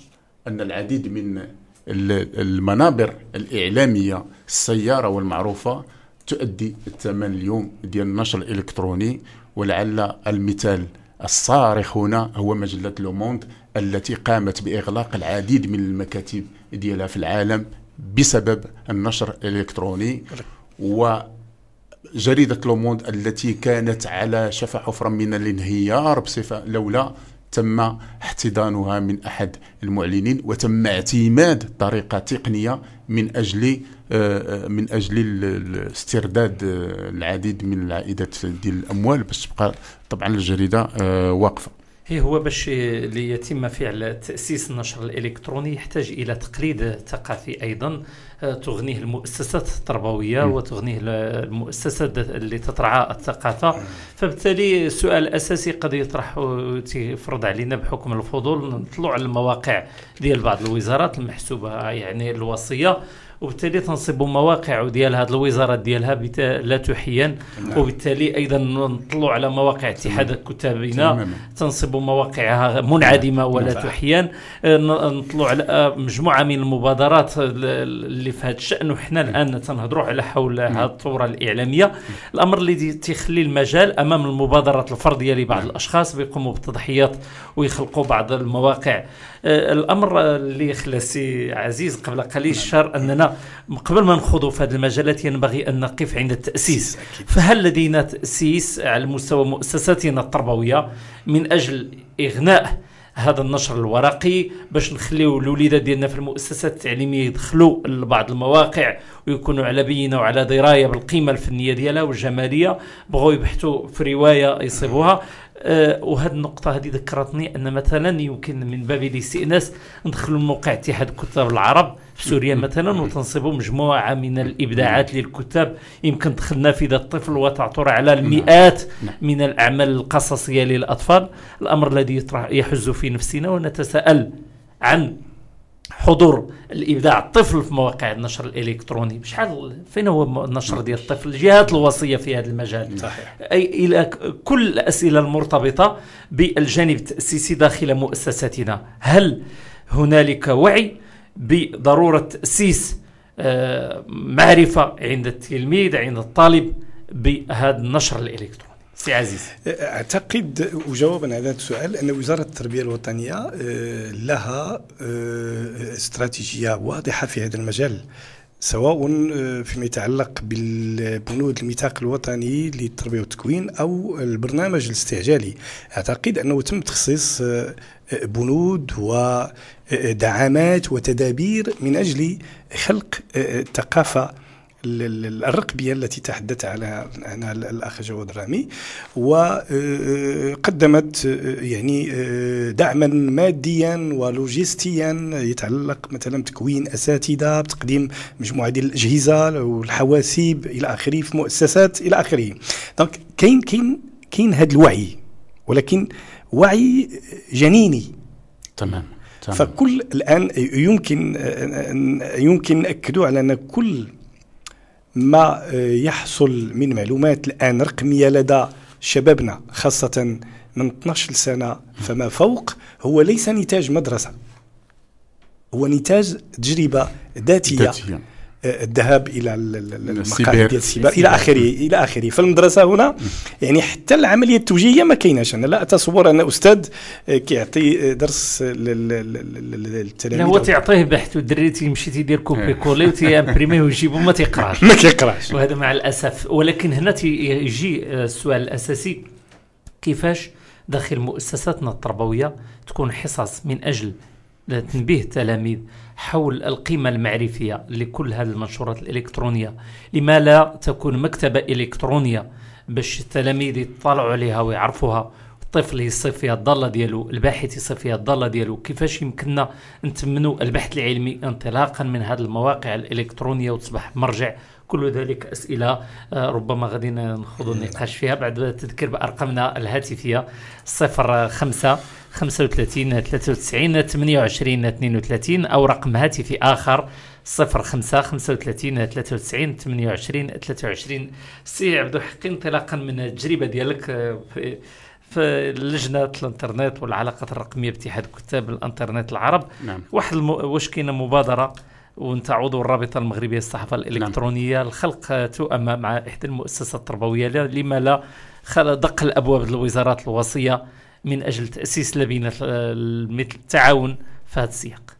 أن العديد من المنابر الإعلامية السيارة والمعروفة تؤدي الثمن اليوم ديال النشر الإلكتروني ولعل المثال الصارخ هنا هو مجلة لوموند التي قامت بإغلاق العديد من المكاتب ديالها في العالم بسبب النشر الإلكتروني وجريدة لوموند التي كانت على شفا حفرة من الانهيار بصفة لولا تم احتضانها من أحد المعلنين وتم اعتماد طريقة تقنية من آه، من أجل استرداد آه، العديد من العائدات ديال الأموال باش تبقى طبعا الجريدة واقفة. هي هو باش ليتم فعل تأسيس النشر الإلكتروني يحتاج إلى تقليد ثقافي أيضا. آه، تغنيه المؤسسات التربوية م. وتغنيه المؤسسات اللي تترعى الثقافة. فبالتالي السؤال الأساسي قد يطرح تفرض علينا بحكم الفضول نطلع على المواقع ديال بعض الوزارات المحسوبة يعني الوصية. وبالتالي تنصب مواقع ديال هذه الوزارات ديالها لا تحيان نعم. وبالتالي أيضا نطلعوا على مواقع اتحاد كتابنا. تنصب مواقعها منعدمة ولا نعم. تحيان آه، نطلعوا على مجموعة من المبادرات اللي في هذا الشأن وحنا الآن تنهضروا على حول نعم. هذه الثوره الإعلامية. الأمر اللي تيخلي المجال أمام المبادرات الفردية لبعض الأشخاص بيقوموا بالتضحيات ويخلقوا بعض المواقع. الأمر اللي خلى سي عزيز قبل قليل شهر أننا قبل ما نخوضوا في هذه المجالات ينبغي أن نقف عند التأسيس. فهل لدينا تأسيس على مستوى مؤسساتنا التربوية من أجل إغناء هذا النشر الورقي باش نخليو الوليدات ديالنا في المؤسسات التعليمية يدخلوا لبعض المواقع ويكونوا على بينة وعلى دراية بالقيمة الفنية ديالها والجمالية بغوا يبحثوا في رواية يصيبوها. آه وهذه النقطة هذه ذكرتني أن مثلا يمكن من باب الاستئناس ندخلوا موقع اتحاد كتاب العرب في سوريا مثلا وتنصبوا مجموعة من الإبداعات للكتاب. يمكن دخل نافذة الطفل وتعثر على المئات نعم. من الأعمال القصصية للأطفال. الأمر الذي يطرح يحز في نفسنا ونتساءل عن حضور الإبداع الطفل في مواقع النشر الإلكتروني. بشحال فين هو النشر ديال الطفل؟ الجهات الوصية في هذا المجال. صحيح. أي إلى كل الأسئلة المرتبطة بالجانب التأسيسي داخل مؤسساتنا. هل هنالك وعي بضرورة تأسيس آه، معرفة عند التلميذ عند الطالب بهذا النشر الإلكتروني؟ سي عزيز. أعتقد وجوابا على هذا السؤال أن وزارة التربية الوطنية آه، لها آه، استراتيجية واضحة في هذا المجال سواء آه، فيما يتعلق بالبنود الميثاق الوطني للتربيه والتكوين أو البرنامج الاستعجالي. أعتقد أنه تم تخصيص بنود ودعامات وتدابير من أجل خلق ال- الرقبية التي تحدث عنها عنها الأخ جواد الرامي وقدمت يعني آه، دعما ماديا ولوجستيا يتعلق مثلا بتكوين أساتذة بتقديم مجموعة ديال الأجهزة والحواسيب إلى آخره في مؤسسات إلى آخره. دونك كاين كاين كاين هذا الوعي ولكن وعي جنيني. تمام تمام. فكل الآن يمكن يمكن ناكدوا على أن كل ما يحصل من معلومات الآن رقمية لدى شبابنا خاصة من 12 سنه فما فوق هو ليس نتاج مدرسة هو نتاج ذاتية ذاتية. الذهاب إلى. المقاهي ديال السيبر إلى آخره إلى آخره. فالمدرسه هنا يعني حتى العملية التوجيهية ما كايناش. أنا لا أتصور أن أستاذ كيعطي درس لل- لل- لل- لا للتلاميذ. هو تعطيه بحث والدري تيمشي تيدير copier-coller وتي imprimer ه ويجيبو ما تيقراش. ما كيقراش. وهذا مع الأسف. ولكن هنا يجي السؤال الأساسي. كيفاش داخل مؤسساتنا التربوية تكون حصص من أجل تنبيه التلاميذ حول القيمة المعرفية لكل هذه المنشورات الإلكترونية. لما لا تكون مكتبة إلكترونية باش التلاميذ يطلعوا عليها ويعرفوها. الطفل يصيب فيها الضالة ديالو الباحث يصيب فيها الضالة ديالو. كيفاش يمكننا نتمنوا البحث العلمي انطلاقا من هذه المواقع الإلكترونية وتصبح مرجع؟ كل ذلك أسئلة آه، ربما غادي نخوض النقاش فيها. بعد التذكير بأرقامنا الهاتفية صفر خمسة 35 93 28 32 أو رقم هاتفي آخر 05 35 93 28 23 سي عبد الحق انطلاقا من التجربة ديالك آه، في في لجنة الانترنت والعلاقات الرقمية باتحاد كتاب الانترنت العرب. نعم. واحد الم... واش كاينة مبادرة وانت عضو الرابطة المغربية للصحافة الإلكترونية؟ الخلق توأمة مع إحدى المؤسسات التربوية لما لا دق الأبواب للوزارات الوصية من أجل تأسيس لبنة آه، مثل التعاون في هذا السياق.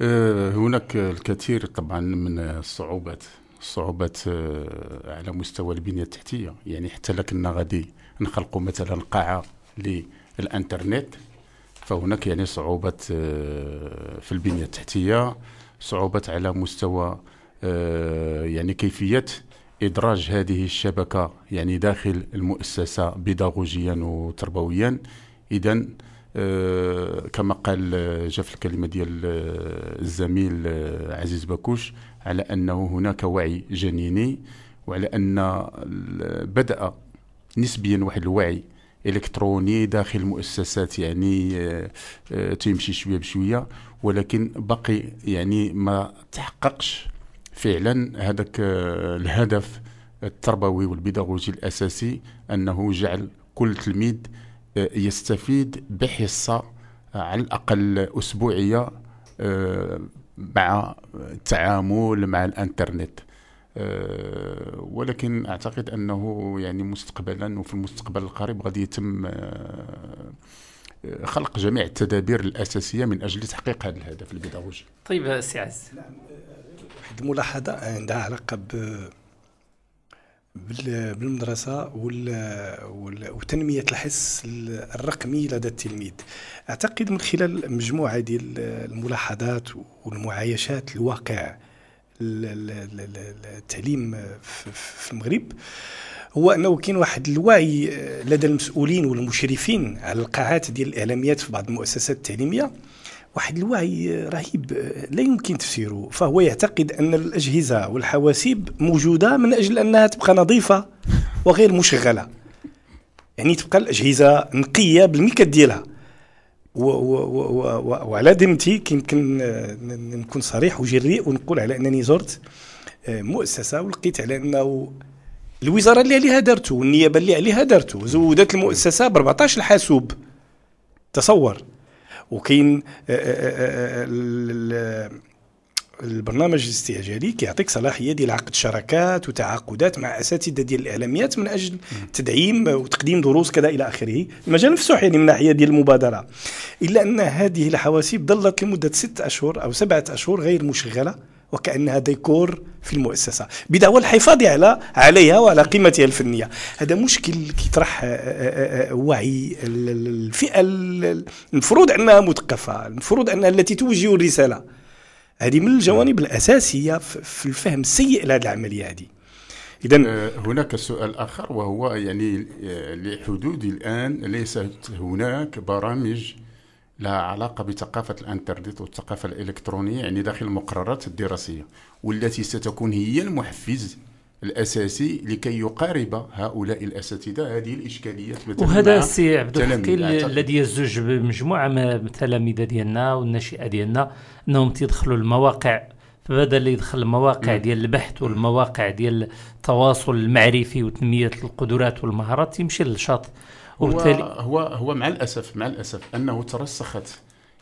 آه، هناك الكثير طبعا من الصعوبات الصعوبات آه، على مستوى البنية التحتية. يعني حتى لكنا غادي نخلقوا مثلا قاعة للإنترنت فهناك يعني صعوبات في البنية التحتية صعوبات على مستوى يعني كيفية إدراج هذه الشبكة يعني داخل المؤسسة بيداغوجيا وتربويا. إذا آه، كما قال في الكلمة ديال آه، الزميل آه، عزيز باكوش على أنه هناك وعي جنيني وعلى أن بدأ نسبيا واحد الوعي إلكتروني داخل المؤسسات يعني آه، تيمشي شوية بشوية. ولكن باقي يعني ما تحققش فعلا هذاك آه، الهدف التربوي والبيداغوجي الأساسي أنه جعل كل تلميذ آه، يستفيد بحصة آه، على الأقل أسبوعية مع التعامل مع الإنترنت. ولكن أعتقد أنه يعني مستقبلا وفي المستقبل القريب غادي يتم خلق جميع التدابير الأساسية من أجل تحقيق هذا الهدف البيداغوجي. طيب سي عز. واحد الملاحظة عندها علاقة ب بال- بالمدرسة وال- وال- وتنمية الحس الرقمي لدى التلميذ. أعتقد من خلال مجموعة ديال الملاحظات والمعايشات الواقع ال- ال- ال- ال- التعليم في المغرب هو أنه كاين واحد الوعي لدى المسؤولين والمشرفين على القاعات ديال الإعلاميات في بعض المؤسسات التعليمية. واحد الوعي رهيب لا يمكن تفسيره. فهو يعتقد أن الأجهزة والحواسيب موجودة من أجل أنها تبقى نظيفة وغير مشغلة. يعني تبقى الأجهزة نقية بالميكات ديالها. وعلى ذمتي يمكن آه، نكون صريح وجريء ونقول على أنني زرت آه، مؤسسة ولقيت على أنه الوزارة اللي عليها دارته والنيابة اللي عليها دارته زودت المؤسسة ب 14 حاسوب تصور. وكاين آه، آه، آه، ال- ال- البرنامج الاستعجالي كيعطيك صلاحية ديال عقد شراكات وتعاقدات مع أساتذة ديال الإعلاميات من أجل تدعيم وتقديم دروس كذا إلى آخره. المجال مفتوح يعني من ناحية ديال المبادرة. إلا أن هذه الحواسيب ظلت لمدة ست أشهر أو سبعة أشهر غير مشغلة. وكأنها ديكور في المؤسسة. بدعوى الحفاظ على عليها وعلى قيمتها الفنية. هذا مشكل كيطرح آه، آه، آه، وعي ال- ال- الفئة ال- المفروض أنها مثقفة المفروض أنها التي توجه الرسالة. هذه من الجوانب الأساسية في الفهم السيء لهذه العملية هذه. إذا هناك سؤال آخر وهو يعني لحدود الآن ليست هناك برامج لها علاقة بثقافة الإنترنت والثقافة الإلكترونية يعني داخل المقررات الدراسية والتي ستكون هي المحفز الأساسي لكي يقارب هؤلاء الأساتذة. هذه الإشكاليات مثلا وهذا السي عبد الحكي الذي يزج بمجموعة من التلاميذ ديالنا والناشئة ديالنا أنهم تيدخلوا المواقع فبدل يدخل المواقع ديال البحث والمواقع ديال التواصل المعرفي وتنمية القدرات والمهارات يمشي للشاط هو وبالتالي هو هو مع الأسف مع الأسف أنه ترسخت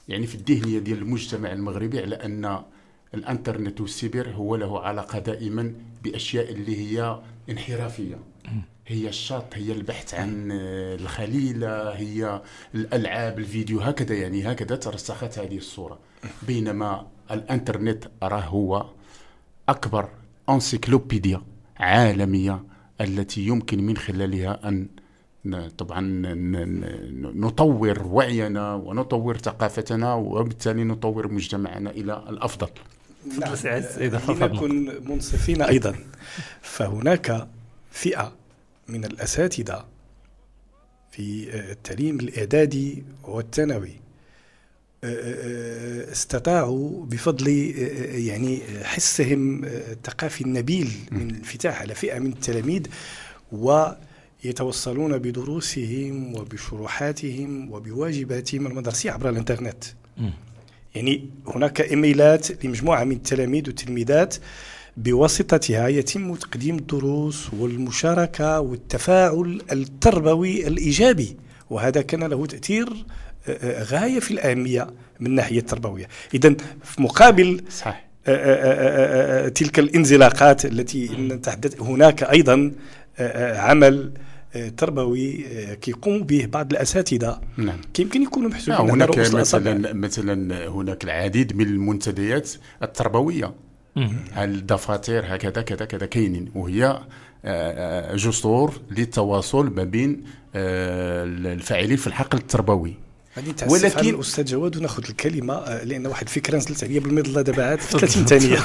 يعني في الذهنية ديال المجتمع المغربي على أن الانترنت والسيبر هو له علاقة دائما بأشياء اللي هي انحرافية. هي الشط هي البحث عن الخليلة هي الألعاب الفيديو هكذا يعني هكذا ترسخت هذه الصورة. بينما الانترنت راه هو أكبر انسيكلوبيديا عالمية التي يمكن من خلالها أن طبعا ن- ن- نطور وعينا ونطور ثقافتنا وبالتالي نطور مجتمعنا إلى الأفضل. نعم. نكون منصفين أيضا. فهناك فئة من الأساتذة في آه، التعليم الإعدادي والثانوي آه، آه، استطاعوا بفضل يعني حسهم الثقافي النبيل من الانفتاح على فئة من التلاميذ ويتوصلون بدروسهم وبشروحاتهم وبواجباتهم المدرسية عبر الإنترنت. مم. يعني هناك إيميلات لمجموعة من التلاميذ والتلميذات بواسطتها يتم تقديم الدروس والمشاركة والتفاعل التربوي الإيجابي وهذا كان له تأثير آه، آه، غاية في الأهمية من الناحية التربوية اذا في مقابل صح آه، تلك الانزلاقات التي نتحدث هناك أيضا آه، عمل تربوي آه، كيقوم به بعض الأساتذة. نعم. يمكن يكونوا محسوبين على هناك. مثلا مثلا هناك العديد من المنتديات التربوية. الدفاتر هكذا كذا كذا كاينين. وهي آه، آه، جسور للتواصل ما بين آه، الفاعلين في الحقل التربوي. غادي نتعسف ولكن على الأستاذ جواد وناخذ الكلمة آه، لأن واحد الفكرة نزلت عليا بالمظله دابا عاد في 30 ثانية.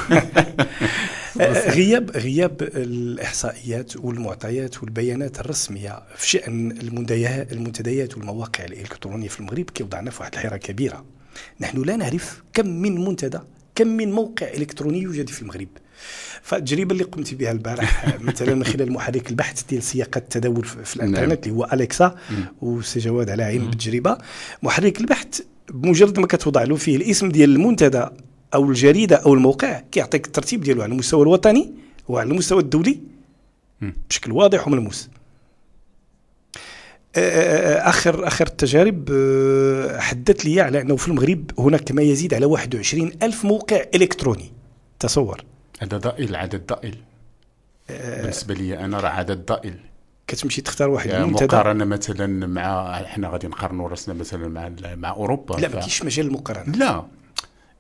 آه، غياب غياب الإحصائيات والمعطيات والبيانات الرسمية في شأن المنتديات المنتديات والمواقع الإلكترونية في المغرب كيوضعنا في واحد الحيرة كبيرة. نحن لا نعرف كم من منتدى كم من موقع إلكتروني يوجد في المغرب. فالتجربه اللي قمت بها البارح مثلا من خلال محرك البحث ديال سياقات التداول في في الإنترنت اللي هو أليكسا وسي جواد على عين بالتجربه محرك البحث بمجرد ما كتوضع له فيه الاسم ديال المنتدى أو الجريدة أو الموقع كيعطيك الترتيب ديالو على المستوى الوطني وعلى المستوى الدولي. بشكل واضح وملموس. آخر آخر التجارب حدت لي على أنه في المغرب هناك ما يزيد على 21 ألف موقع إلكتروني. تصور. هذا ضئيل عدد ضئيل. بالنسبة لي أنا راه عدد ضئيل. كتمشي تختار واحد المنتدى مقارنة مثلا مع إحنا غادي نقارنوا رأسنا مثلا مع مع أوروبا. لا ما كاينش مجال المقارنه لا.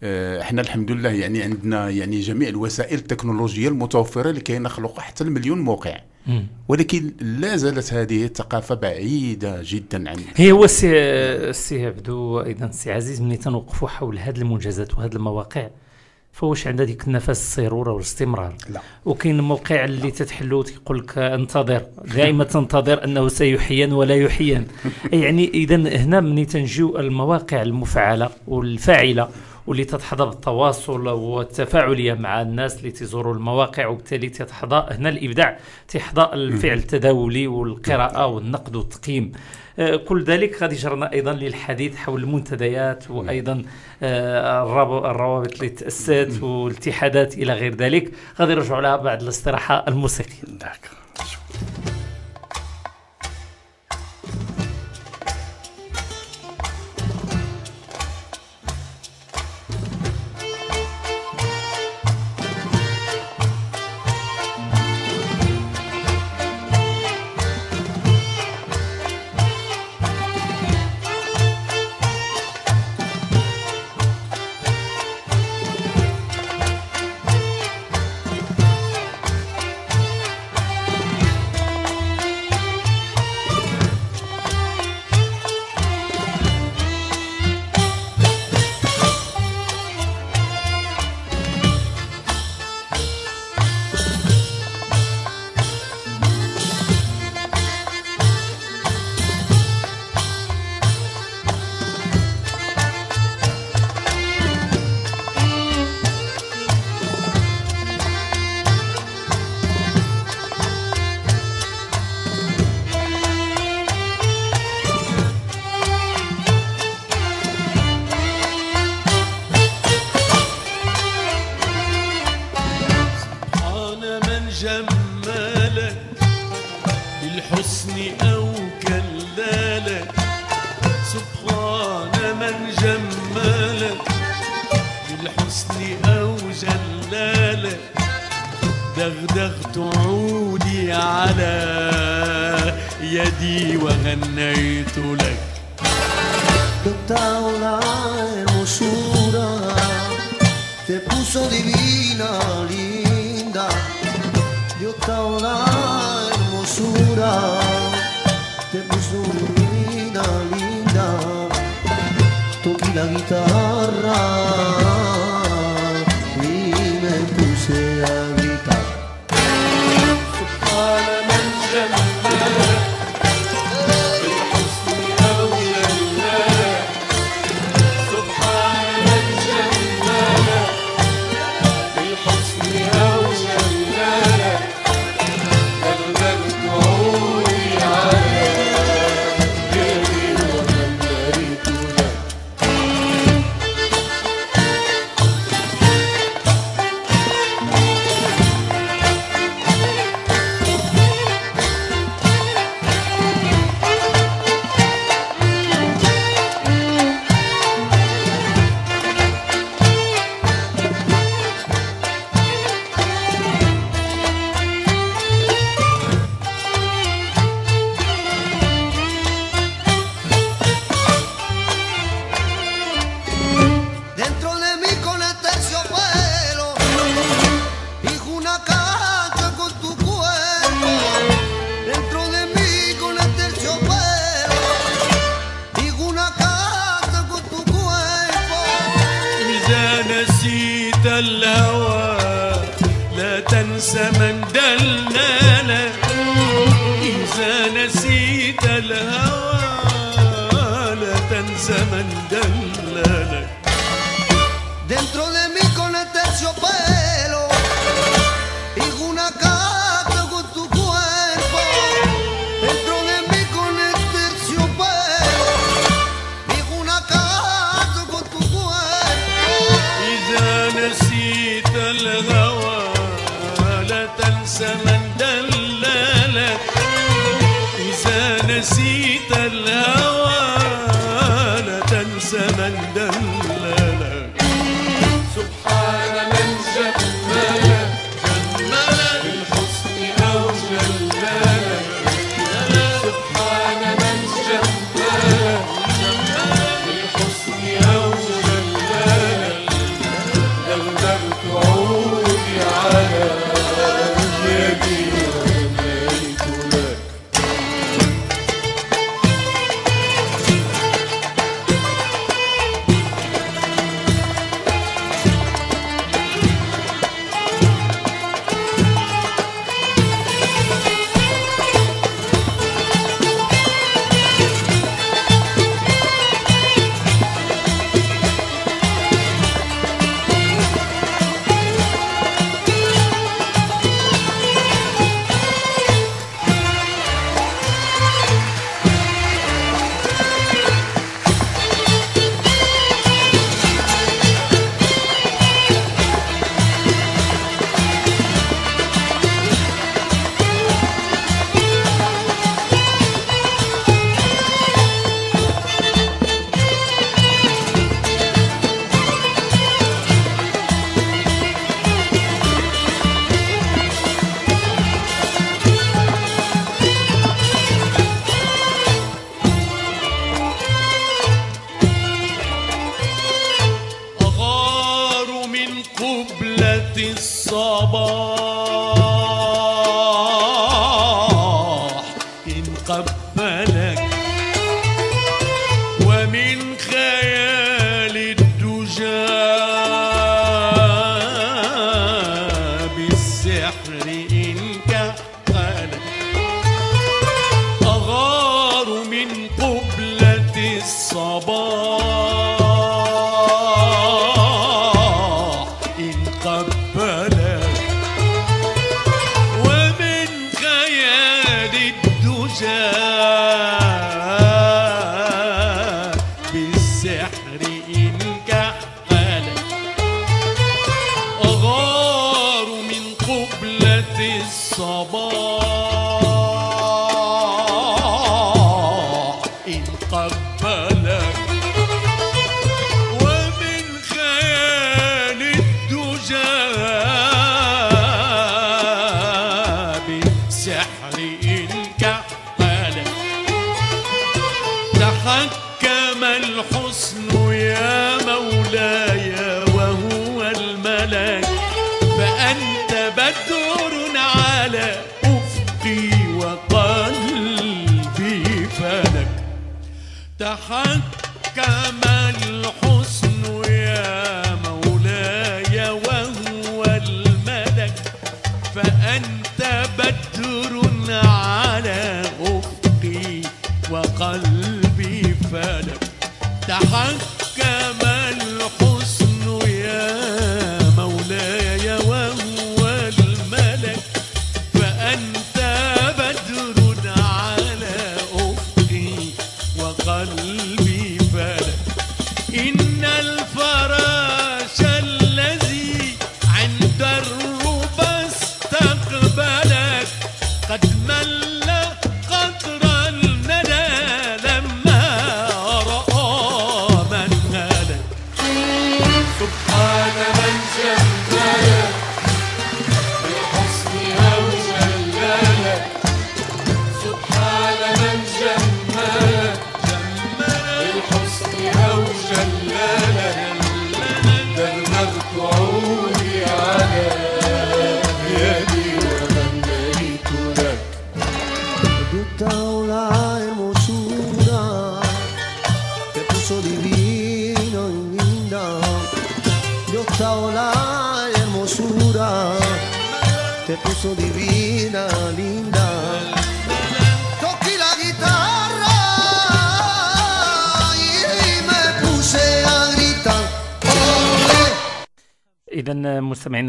آه، إحنا الحمد لله يعني عندنا يعني جميع الوسائل التكنولوجية المتوفرة لكي نخلق حتى المليون موقع. ولكن لا زالت هذه الثقافة بعيدة جدا عن هي هو السي عبدو أيضا السي عزيز ملي تنوقفوا حول هذه المنجزات وهذه المواقع. فواش عندها ديك النفس السيروره والاستمرار. لا. وكاين موقع اللي تتحلو تيقول لك انتظر. دائما تنتظر أنه سيحيا ولا يحيين يعني اذا هنا ملي تنجيو المواقع المفعلة والفاعلة. واللي تتحظى بالتواصل والتفاعلية مع الناس اللي تزوروا المواقع وبالتالي تتحظى هنا الإبداع تحظى الفعل التداولي والقراءة والنقد والتقييم. آه، كل ذلك غادي يجرنا أيضا للحديث حول المنتديات وأيضا آه، الروابط اللي تأسست والاتحادات إلى غير ذلك. غادي نرجعوا لها بعد الاستراحة الموسيقية.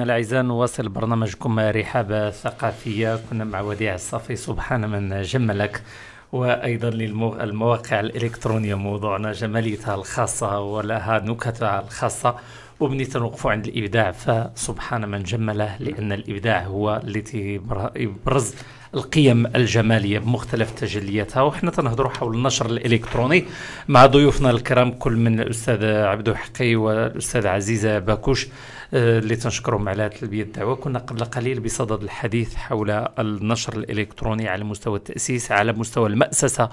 الأعزاء نواصل برنامجكم رحاب ثقافية. كنا مع وديع الصافي سبحان من جملك. وأيضا للمواقع الإلكترونية موضوعنا جماليتها الخاصة ولها نكتها الخاصة. وبنيت نوقفوا عند الإبداع فسبحان من جمله لأن الإبداع هو التي يبرز القيم الجمالية بمختلف تجلياتها. وحنا تنهضروا حول النشر الإلكتروني مع ضيوفنا الكرام كل من الأستاذ عبدو حقي والأستاذ عزيزة باكوش. اللي تنشكرهم على تلبية الدعوة. كنا قبل قليل بصدد الحديث حول النشر الإلكتروني على مستوى التأسيس على مستوى المأسسة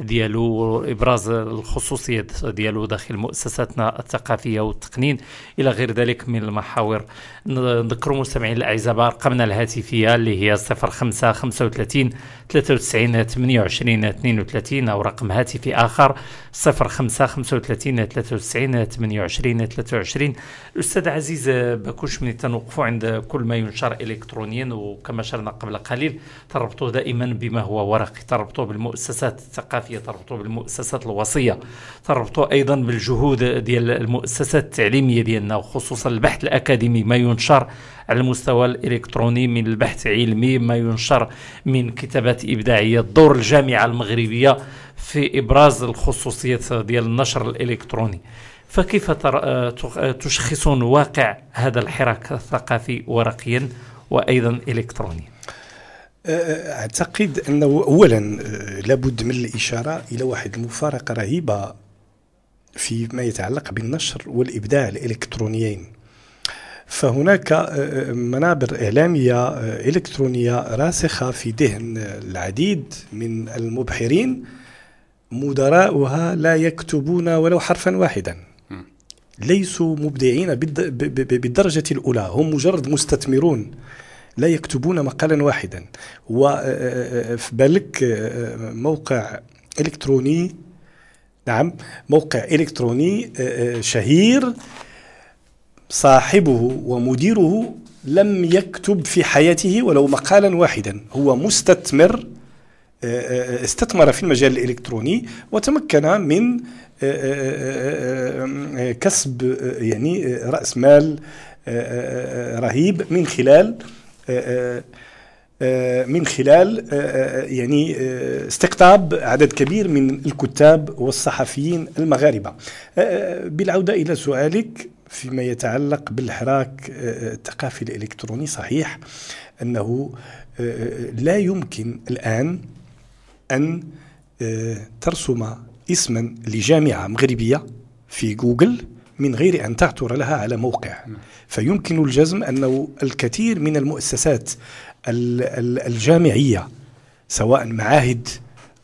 ديالو إبراز الخصوصيات ديالو داخل مؤسساتنا الثقافية والتقنين. إلى غير ذلك من المحاور نذكر مستمعين الأعزاء بأرقامنا الهاتفية اللي هي 05 35 93 28 32 أو رقم هاتفي آخر 05 35 93 28 23 الأستاذ عزيز باكوش من تنوقفوا عند كل ما ينشر إلكترونيا وكما شرنا قبل قليل تربطوا دائما بما هو ورقي تربطوا بالمؤسسات الثقافية تربطوا بالمؤسسات الوصية تربطوا أيضا بالجهود ديال المؤسسات التعليمية ديالنا وخصوصا البحث الأكاديمي ما ينشر على المستوى الإلكتروني من البحث العلمي ما ينشر من كتابات إبداعية دور الجامعة المغربية في إبراز الخصوصيات ديال النشر الإلكتروني. فكيف تر- تخ- تشخصون واقع هذا الحراك الثقافي ورقيا وأيضا إلكترونيا؟ أه، أعتقد انه اولا لابد من الإشارة إلى واحد المفارقه رهيبة فيما يتعلق بالنشر والإبداع الإلكترونيين. فهناك منابر إعلامية أه، إلكترونية راسخة في ذهن العديد من المبحرين مدراؤها لا يكتبون ولو حرفا واحدا. ليسوا مبدعين بالدرجة الأولى. هم مجرد مستثمرون لا يكتبون مقالا واحدا. وفي بالك آه، موقع إلكتروني نعم موقع إلكتروني آه، آه، شهير صاحبه ومديره لم يكتب في حياته ولو مقالا واحدا. هو مستثمر آه، استثمر في المجال الإلكتروني وتمكن من آه، آه، آه، آه، كسب يعني رأس مال رهيب من خلال من خلال يعني استقطاب عدد كبير من الكتاب والصحفيين المغاربة. آه، بالعودة إلى سؤالك فيما يتعلق بالحراك الثقافي الإلكتروني صحيح آه، لا يمكن الآن أن آه، ترسم اسما لجامعة مغربية في جوجل من غير أن تعثر لها على موقع. فيمكن الجزم أنه الكثير من المؤسسات ال- ال- الجامعية سواء معاهد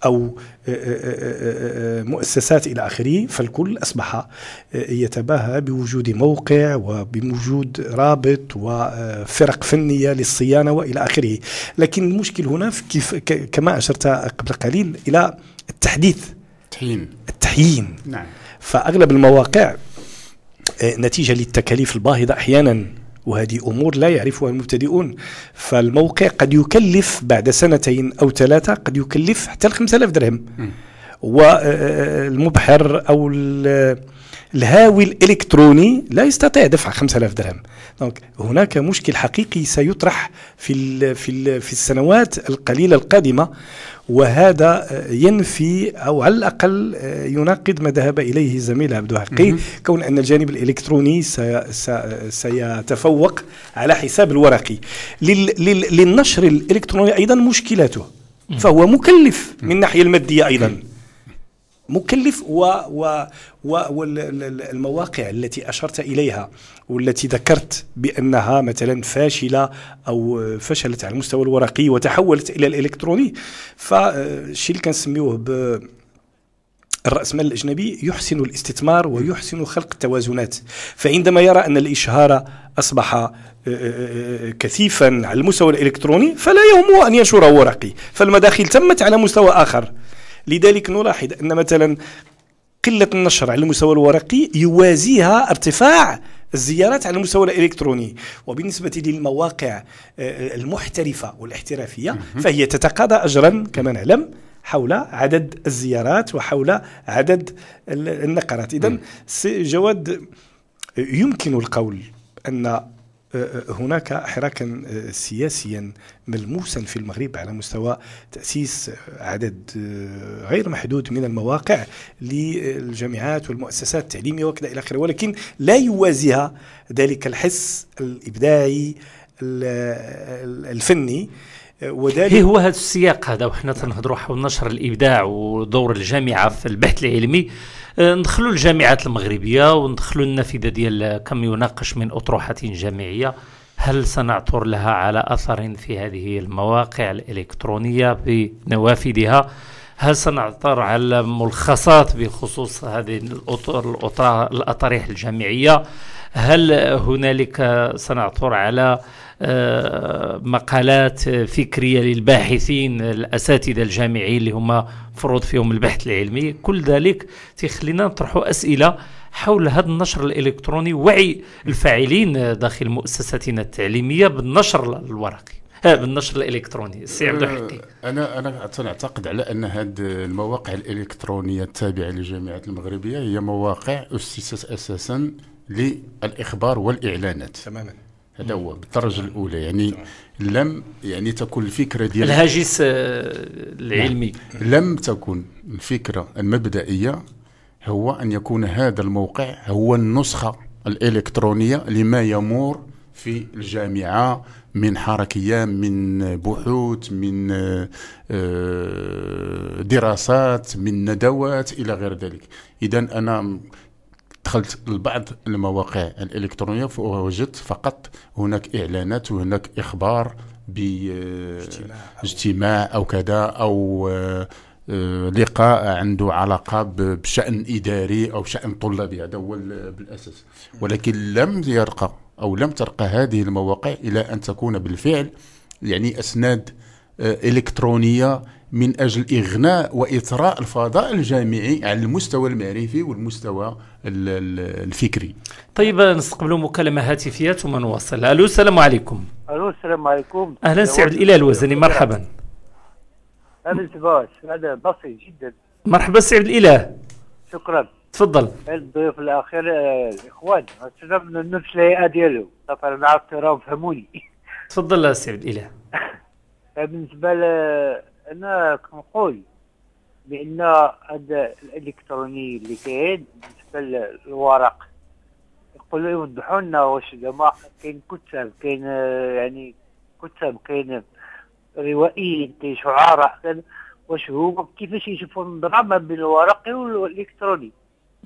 أو آه، آه، آه، مؤسسات إلى آخره فالكل أصبح يتباهى بوجود موقع وبوجود رابط وفرق فنية للصيانة وإلى آخره. لكن المشكل هنا كيف كما أشرت قبل قليل إلى التحديث تحيين التحيين نعم. فأغلب المواقع آه، نتيجة للتكاليف الباهظة أحيانا وهذه أمور لا يعرفها المبتدئون. فالموقع قد يكلف بعد سنتين أو ثلاثة قد يكلف حتى ال 5000 درهم. والمبحر أو ال- الهاوي الإلكتروني لا يستطيع دفع 5000 درهم. donc هناك مشكل حقيقي سيطرح في ال في ال في السنوات القليلة القادمة وهذا آه، ينفي أو على الأقل آه، يناقض ما ذهب إليه الزميل عبدو حقي كون أن الجانب الإلكتروني سي سي سيتفوق على حساب الورقي. لل لل للنشر الإلكتروني أيضا مشكلاته فهو مكلف من الناحية المادية أيضا. مكلف و و والمواقع التي أشرت إليها والتي ذكرت بأنها مثلا فاشلة أو فشلت على المستوى الورقي وتحولت إلى الإلكتروني. فالشيء اللي كنسميوه ب الرأسمال الأجنبي يحسن الاستثمار ويحسن خلق التوازنات. فعندما يرى أن الإشهار أصبح آه، آه، كثيفا على المستوى الإلكتروني فلا يهمه أن ينشره ورقي. فالمداخل تمت على مستوى آخر. لذلك نلاحظ أن مثلا قلة النشر على المستوى الورقي يوازيها ارتفاع الزيارات على المستوى الإلكتروني. وبالنسبة للمواقع آه، المحترفة والاحترافية فهي تتقاضى أجرا كما نعلم حول عدد الزيارات وحول عدد ال- النقرات. إذا جواد يمكن القول آه، هناك حراكا آه، سياسيا ملموسا في المغرب على مستوى تأسيس آه، عدد آه، غير محدود من المواقع للجامعات والمؤسسات التعليمية وكذا إلى آخره. ولكن لا يوازيها ذلك الحس الإبداعي ال- ال- الفني آه، وذلك هي هو هذا السياق هذا. وحنا تنهضروا حول نشر الإبداع ودور الجامعة في البحث العلمي. ندخلوا الجامعات المغربية وندخلوا النافذه ديال كم يناقش من أطروحة جامعية. هل سنعثر لها على أثر في هذه المواقع الإلكترونية بنوافذها؟ هل سنعثر على ملخصات بخصوص هذه الاطاريح الجامعية؟ هل هنالك سنعثر على آه، مقالات فكرية للباحثين الأساتذة الجامعيين اللي هما فروض فيهم البحث العلمي. كل ذلك تخلينا نطرحوا أسئلة حول هذا النشر الإلكتروني وعي الفاعلين داخل مؤسساتنا التعليمية بالنشر الورقي آه، بالنشر الإلكتروني. السي عبد الحقي أنا أنا تنعتقد على أن هذه المواقع الإلكترونية التابعة للجامعات المغربية هي مواقع أسست أساسا للإخبار والإعلانات. تماما. هذا هو بالدرجة الأولى. يعني لم يعني تكون الفكرة ديال الهاجس آه، العلمي. لم تكن الفكرة المبدئية هو أن يكون هذا الموقع هو النسخة الإلكترونية لما يمر في الجامعة من حركية من بحوث من آه، دراسات من ندوات إلى غير ذلك. إذا أنا دخلت لبعض المواقع الإلكترونية ووجدت فقط هناك إعلانات وهناك إخبار ب اجتماع أو كذا أو آه، لقاء عنده علاقة ب- بشأن إداري أو شأن طلابي هذا هو ال- بالأساس. ولكن لم يرقى أو لم ترقى هذه المواقع إلى أن تكون بالفعل يعني أسناد آه، إلكترونية من أجل إغناء وإثراء الفضاء الجامعي على المستوى المعرفي والمستوى ال- ال- الفكري. طيب نستقبلوا مكالمة هاتفية ثم نواصل. ألو السلام عليكم. ألو السلام عليكم. أهلا سي عبد الإله الوزاني مرحبا. هذا التباس هذا بسيط جدا. مرحبا سي عبد الإله شكرا. تفضل. الضيف الأخير آه، الاخوان أنا من نفس الهيئة ديالو. طبعا نعرف راهم فهموني. تفضل سي عبد الإله بالنسبة ل أنا كنقول بأن هذا الإلكتروني اللي كاين بالنسبة للورق يقولوا يوضحوا لنا واش زعما كاين كتاب كاين يعني كتاب كاين روائيين كاين شعراء كاين واش هو كيفاش يشوفوا الدراما بين الورقي والإلكتروني.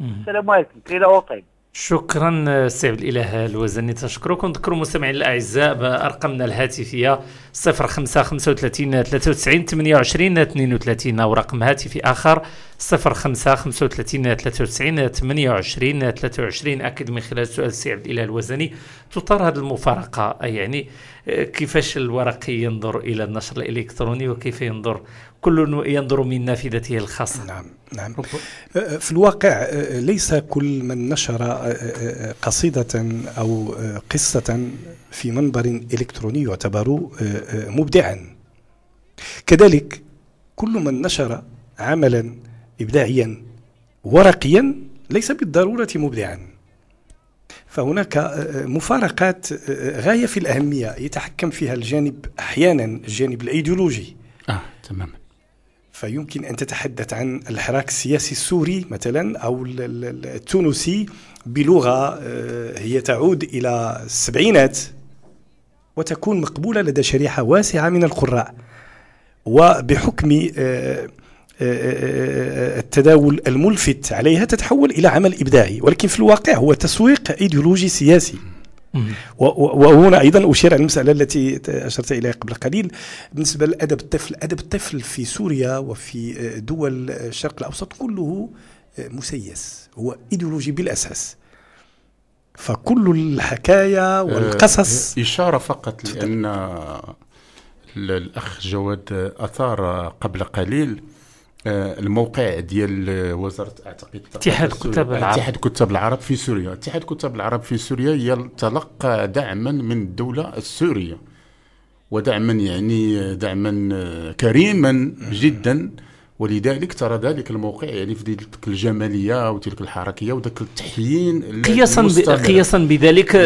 السلام عليكم كاين اوطين شكرا سي عبد الإله الوزني. تشكرك ونذكر المستمعين الأعزاء بأرقامنا الهاتفية 05 35 93 28 32 أو رقم هاتفي آخر 05 35 93 28 23 أكيد من خلال سؤال سي عبد الإله الوزني. تطار هذه المفارقة يعني كيفاش الورقي ينظر إلى النشر الإلكتروني وكيف ينظر كل ينظر من نافذته الخاصة؟ نعم نعم. آه، في الواقع آه، ليس كل من نشر أو آه، قصة في منبر إلكتروني يعتبر مبدعا. كذلك كل من نشر عملا إبداعيا ورقيا ليس بالضرورة مبدعا. فهناك آه، مفارقات آه، غاية في الأهمية. يتحكم فيها الجانب أحيانا الجانب الأيديولوجي. آه تماما فيمكن أن تتحدث عن الحراك السياسي السوري مثلا ال- التونسي بلغة آه، هي تعود إلى السبعينات وتكون مقبولة لدى شريحة واسعة من القراء. وبحكم آه، آه، آه، التداول الملفت عليها تتحول إلى عمل إبداعي ولكن في الواقع هو تسويق أيديولوجي سياسي. وهنا أيضا أشير على المسألة التي أشرت إليها قبل قليل بالنسبة لأدب الطفل. أدب الطفل في سوريا وفي دول الشرق الأوسط كله مسيس هو إيديولوجي بالأساس. فكل والقصص آه، إشارة فقط لأن ال- الأخ جواد أثار قبل قليل الموقع ديال وزارة أعتقد اتحاد كتاب. العرب. اتحاد كتاب العرب في سوريا اتحاد كتاب العرب في سوريا يتلقى دعما من الدولة السورية ودعما يعني دعما آه، كريما جدا ولذلك ترى ذلك الموقع يعني في تلك الجمالية وتلك الحركية وذاك التحيين قياسا. قياسا بذلك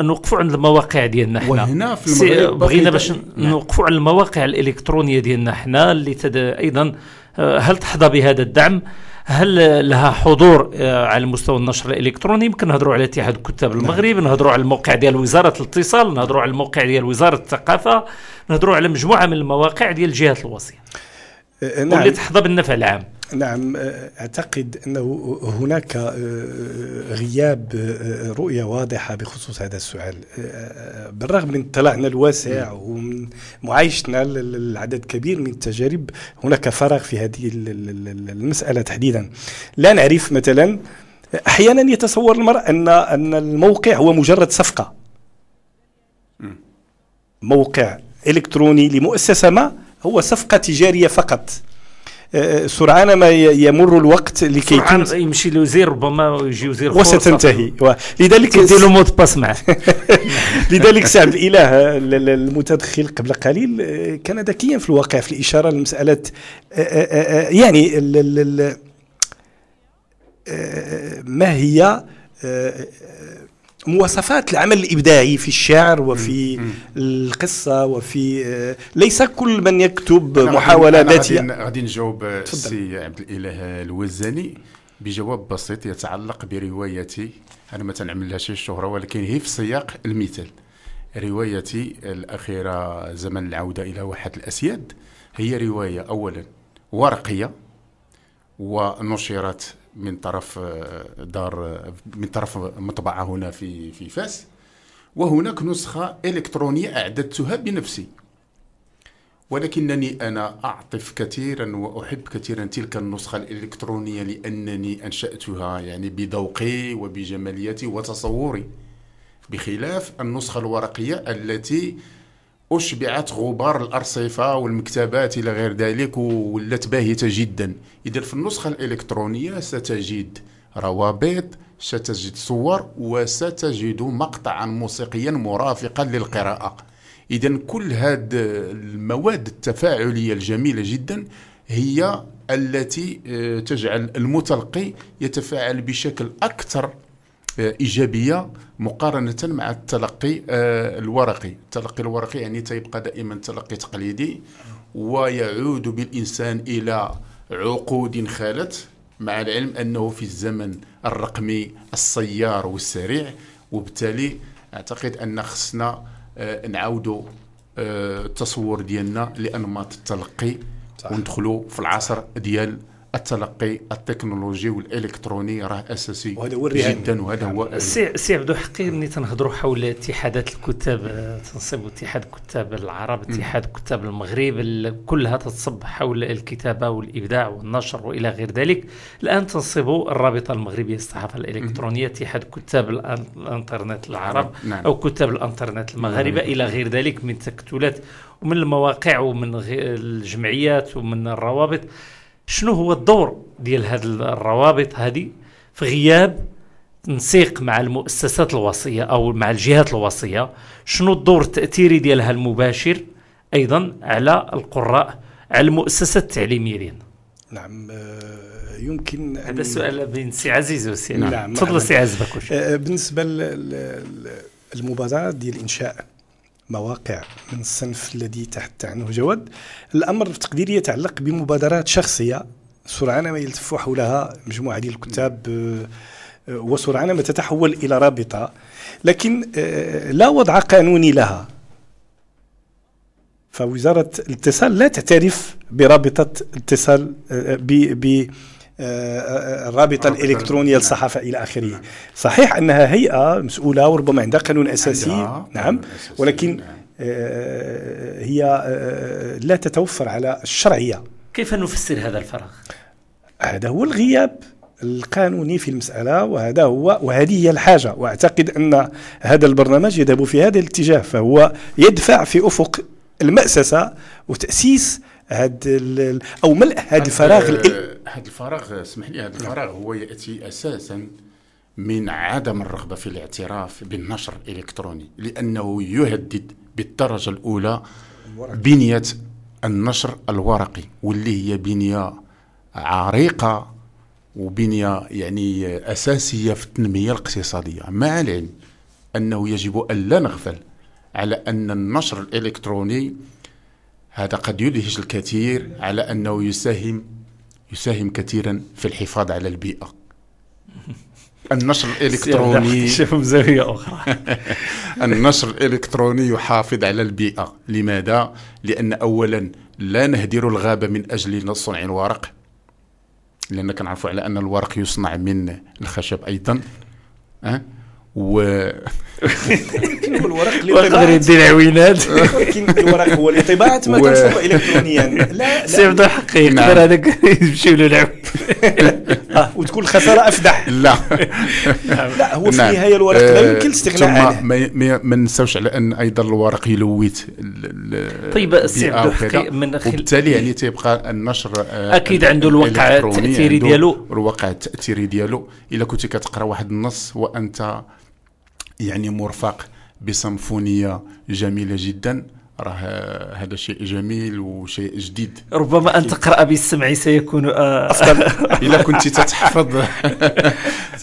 نوقفوا عند المواقع ديالنا حنا وهنا في المغرب بغينا باش. نعم. نوقفوا على المواقع الإلكترونية ديالنا حنا اللي. أيضا آه، هل تحظى بهذا الدعم؟ هل لها حضور آه، على مستوى النشر الإلكتروني؟ يمكن نهضروا على اتحاد كتاب نعم. المغرب نهضروا على الموقع ديال وزارة الاتصال نهضروا على الموقع ديال وزارة الثقافة نهضروا على مجموعة من المواقع ديال الجهات الوصية. آه، واللي نعم. تحظى بالنفع العام. نعم أعتقد أنه هناك آه، غياب آه، رؤية واضحة بخصوص هذا السؤال. آه، بالرغم من اطلاعنا الواسع ومن معايشتنا لعدد كبير من التجارب هناك فراغ في هذه ال- ال- ال- المسألة تحديدا. لا نعرف مثلا أحيانا يتصور المرء أن أن الموقع هو مجرد صفقة. موقع إلكتروني لمؤسسة ما هو صفقة تجارية فقط. سرعان ما يمر الوقت لكي سرعان. يمشي لوزير ربما يجي وزير وستنتهي لذلك تدير له مود باس معاه لذلك سعد الإله ال- ال- المتدخل قبل قليل آه، كان ذكيا في الواقع في الإشارة لمساله آه، آه، يعني ما هي مواصفات العمل الإبداعي في الشعر وفي القصة وفي آه، ليس كل من يكتب محاوله ذاتيه غادي نجاوب تفضل. السي عبد الإله الوزاني بجواب بسيط يتعلق بروايتي. أنا ما تنعملهاش الإشهار ولكن هي في سياق المثال. روايتي الأخيرة زمن العودة إلى واحد الأسياد. هي رواية اولا ورقية ونشرت من طرف آه، دار آه، من طرف مطبعة هنا في في فاس وهناك نسخة إلكترونية أعددتها بنفسي. ولكنني أنا أعطف كثيرا وأحب كثيرا تلك النسخة الإلكترونية لأنني أنشأتها يعني بذوقي وبجماليتي وتصوري بخلاف النسخة الورقية التي أشبعت غبار الأرصفة والمكتبات إلى غير ذلك ولت باهتة جدا. إذا في النسخة الإلكترونية ستجد روابط ستجد صور وستجد مقطعا موسيقيا مرافقا للقراءة. إذا كل هذه المواد التفاعلية الجميلة جدا هي التي آه، تجعل المتلقي يتفاعل بشكل أكثر إيجابية مقارنة مع التلقي آه، الورقي التلقي الورقي يعني تيبقى دائما تلقي تقليدي ويعود بالإنسان إلى عقود خالت مع العلم أنه في الزمن الرقمي السيار والسريع وبالتالي أعتقد أن خصنا آه، نعاودوا آه، التصور ديالنا لأنماط التلقي. وندخلوا في العصر ديال التلقي التكنولوجي والإلكتروني راه أساسي وهذا هو الرهان. جدا وهذا هو سي سي عبدو حقي ملي تنهضروا حول اتحادات الكتاب آه، تنصب اتحاد كتاب العرب اتحاد كتاب المغرب ال- كلها تنصب حول الكتابة والإبداع والنشر وإلى غير ذلك. الآن تنصب الرابطة المغربية للصحافة الإلكترونية اتحاد كتاب الأن- الإنترنت العرب نعم. أو كتاب الإنترنت المغاربه إلى غير ذلك من تكتلات ومن المواقع ومن الجمعيات ومن الروابط. شنو هو الدور ديال هذه الروابط هذه في غياب تنسيق مع المؤسسات الوصية أو مع الجهات الوصية شنو الدور التأثيري ديالها المباشر أيضا على القراء على المؤسسات التعليمية ديالنا نعم آه، يمكن هذا أن- سؤال بين سي عزيز وسي نعم. تفضل. سي عزيز آه، بالنسبة للمبادرات ديال إنشاء مواقع من الصنف الذي تحدث عنه. جواد الأمر في تقديري يتعلق بمبادرات شخصية. سرعان ما يلتف حولها مجموعة ديال الكتاب آه، وسرعان ما تتحول إلى رابطة. لكن آه، لا وضع قانوني لها. فوزارة الاتصال لا تعترف برابطة اتصال آه، ب ب الرابطه رابطة الإلكترونية نعم. للصحافه إلى آخره. صحيح أنها هيئة مسؤولة وربما عندها قانون أساسي. نعم. ولكن نعم. آه، هي آه، لا تتوفر على الشرعية. كيف نفسر هذا الفراغ؟ هذا هو الغياب القانوني في المسألة وهذا هو وهذه هي الحاجة. وأعتقد أن هذا البرنامج يذهب في هذا الاتجاه فهو يدفع في أفق المأسسة وتأسيس هذا ال- أو ملء هذا الفراغ هذا الفراغ اسمح لي هذا الفراغ هو يأتي أساسا من عدم الرغبة في الاعتراف بالنشر الإلكتروني لأنه يهدد بالدرجة الأولى بنية النشر الورقي واللي هي بنية عريقة وبنية يعني أساسية في التنمية الاقتصادية. مع العلم أنه يجب الا نغفل على أن النشر الإلكتروني هذا قد يدهش الكثير على أنه يساهم يساهم كثيرا في الحفاظ على البيئة. النشر الإلكتروني شوفوا بزاويه أخرى. النشر الإلكتروني يحافظ على البيئة. لماذا؟ لأن اولا لا نهدر الغابه من أجل صنع الورق لأن كنعرفوا على أن الورق يصنع من الخشب أيضا أه؟ و الورق ويقدر يدير عوينات. ولكن الورق هو لطباعة ما و- تنصب إلكترونيا. لا سي عبدو حقي يقدر نعم. هذاك يمشي له العوين آه، وتكون الخسارة أفدح. لا. لا هو في نعم. النهاية الورق لا آه، يمكن الاستغناء ثم عنه. ما, ما, ما ننساوش على أن أيضا الورق يلوث طيب، سي وكذا. حقي من خل- وبالتالي يعني تيبقى النشر آه، أكيد عنده الوقع عنده ديالو. الوقع التأثيري ديالو. إلا كنت كتقرأ واحد النص وأنت يعني مرفق بسمفونية جميلة جدا. راه هذا شيء جميل وشيء جديد. ربما أن تقرأ بالسمع سيكون آه، إلا كنت تتحفظ.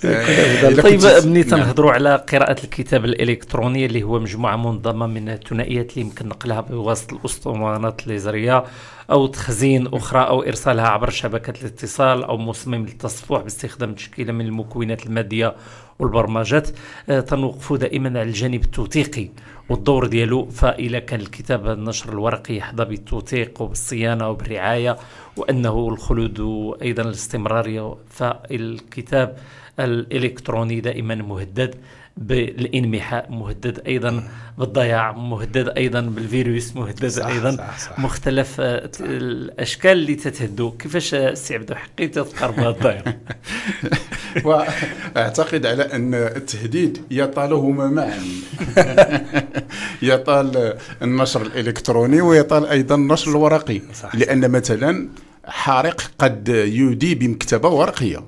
طيب ملي نعم. تنهضروا على قراءة الكتاب الإلكتروني اللي هو مجموعة منظمة من الثنائيات اللي يمكن نقلها بواسطة الأسطوانات الليزرية أو تخزين أخرى أو إرسالها عبر شبكة الاتصال أو مصمم للتصفح باستخدام تشكيلة من المكونات المادية والبرمجات آه، تنوقفوا دائما على الجانب التوثيقي والدور ديالو فإذا كان الكتاب النشر الورقي يحظى بالتوثيق وبالصيانة وبالرعاية وأنه الخلود وأيضا الاستمرارية فالكتاب الإلكتروني دائما مهدد. بالانمحاء مهدد أيضا بالضياع مهدد أيضا بالفيروس مهدد صح، أيضا. صح، صح. مختلف آه، ت- الأشكال اللي تتهدو. كيفاش آه، سي عبدو حقي تذكر بهذا الضياع؟ وأعتقد على أن التهديد يطالهما معا يطال النشر الإلكتروني ويطال أيضا النشر الورقي. صح. لأن مثلا حارق قد يودي بمكتبة ورقية.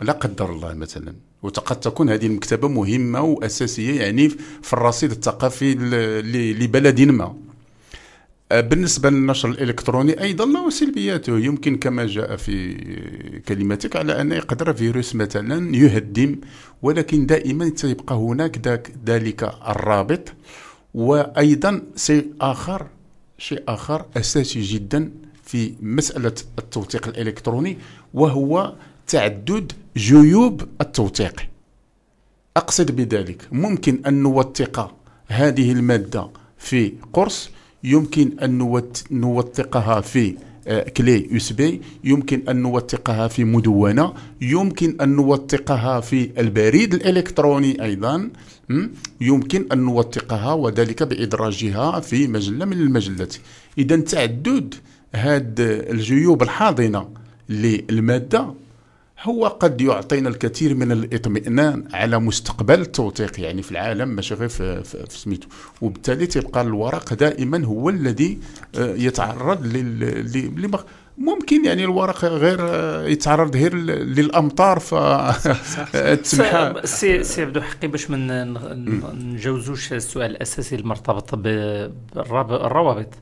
لا قدر الله مثلا. وقد تكون هذه المكتبة مهمة وأساسية يعني في الرصيد الثقافي لبلد ما آه، بالنسبة للنشر الإلكتروني أيضا له سلبياته يمكن كما جاء في كلمتك على أن يقدر فيروس مثلا يهدم ولكن دائما سيبقى هناك ذاك ذلك الرابط. وأيضا شيء آخر شيء آخر أساسي جدا في مسألة التوثيق الإلكتروني وهو تعدد جيوب التوثيق أقصد بذلك ممكن أن نوثق هذه المادة في قرص يمكن أن نوثقها في آه، clé USB يمكن أن نوثقها في مدونة يمكن أن نوثقها في البريد الإلكتروني أيضا م? يمكن أن نوثقها وذلك بإدراجها في مجلة من المجلات إذا تعدد هاد الجيوب الحاضنة للمادة هو قد يعطينا الكثير من الاطمئنان على مستقبل التوثيق يعني في العالم ماشي غير في, سميتو. وبالتالي تبقى الورق دائما هو الذي آه، يتعرض لل ممكن يعني الورق غير يتعرض غير للأمطار ف تسمح. سي سي عبدو حقي باش من نجوزوش السؤال الأساسي المرتبط بالروابط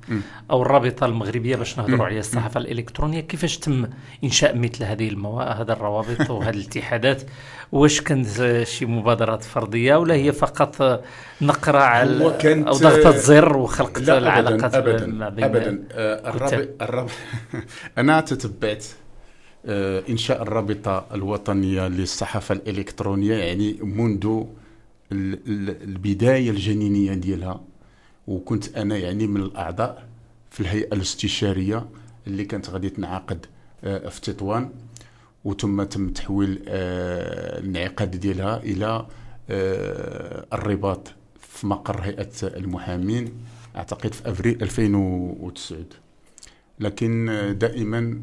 أو الرابطة المغربية باش نهضروا على الصحافة الإلكترونية. كيفاش تم إنشاء مثل هذه الموا هذا الروابط وهذه الاتحادات واش كانت شي مبادرات فردية ولا هي فقط نقرة على أو ضغطة زر وخلق لا العلاقات ابدا ما بين ابدا. آه، الرابط الرابط أنا تتبعت آه، انشاء الرابطة الوطنية للصحافة الإلكترونية يعني منذ ال- ال- البداية الجنينية ديالها وكنت أنا يعني من الأعضاء في الهيئة الاستشارية اللي كانت غادي تنعقد آه، في تطوان. وثم تم تحويل آه، الانعقاد ديالها إلى آه، الرباط في مقر هيئة المحامين أعتقد في أفريل 2009 لكن آه، دائما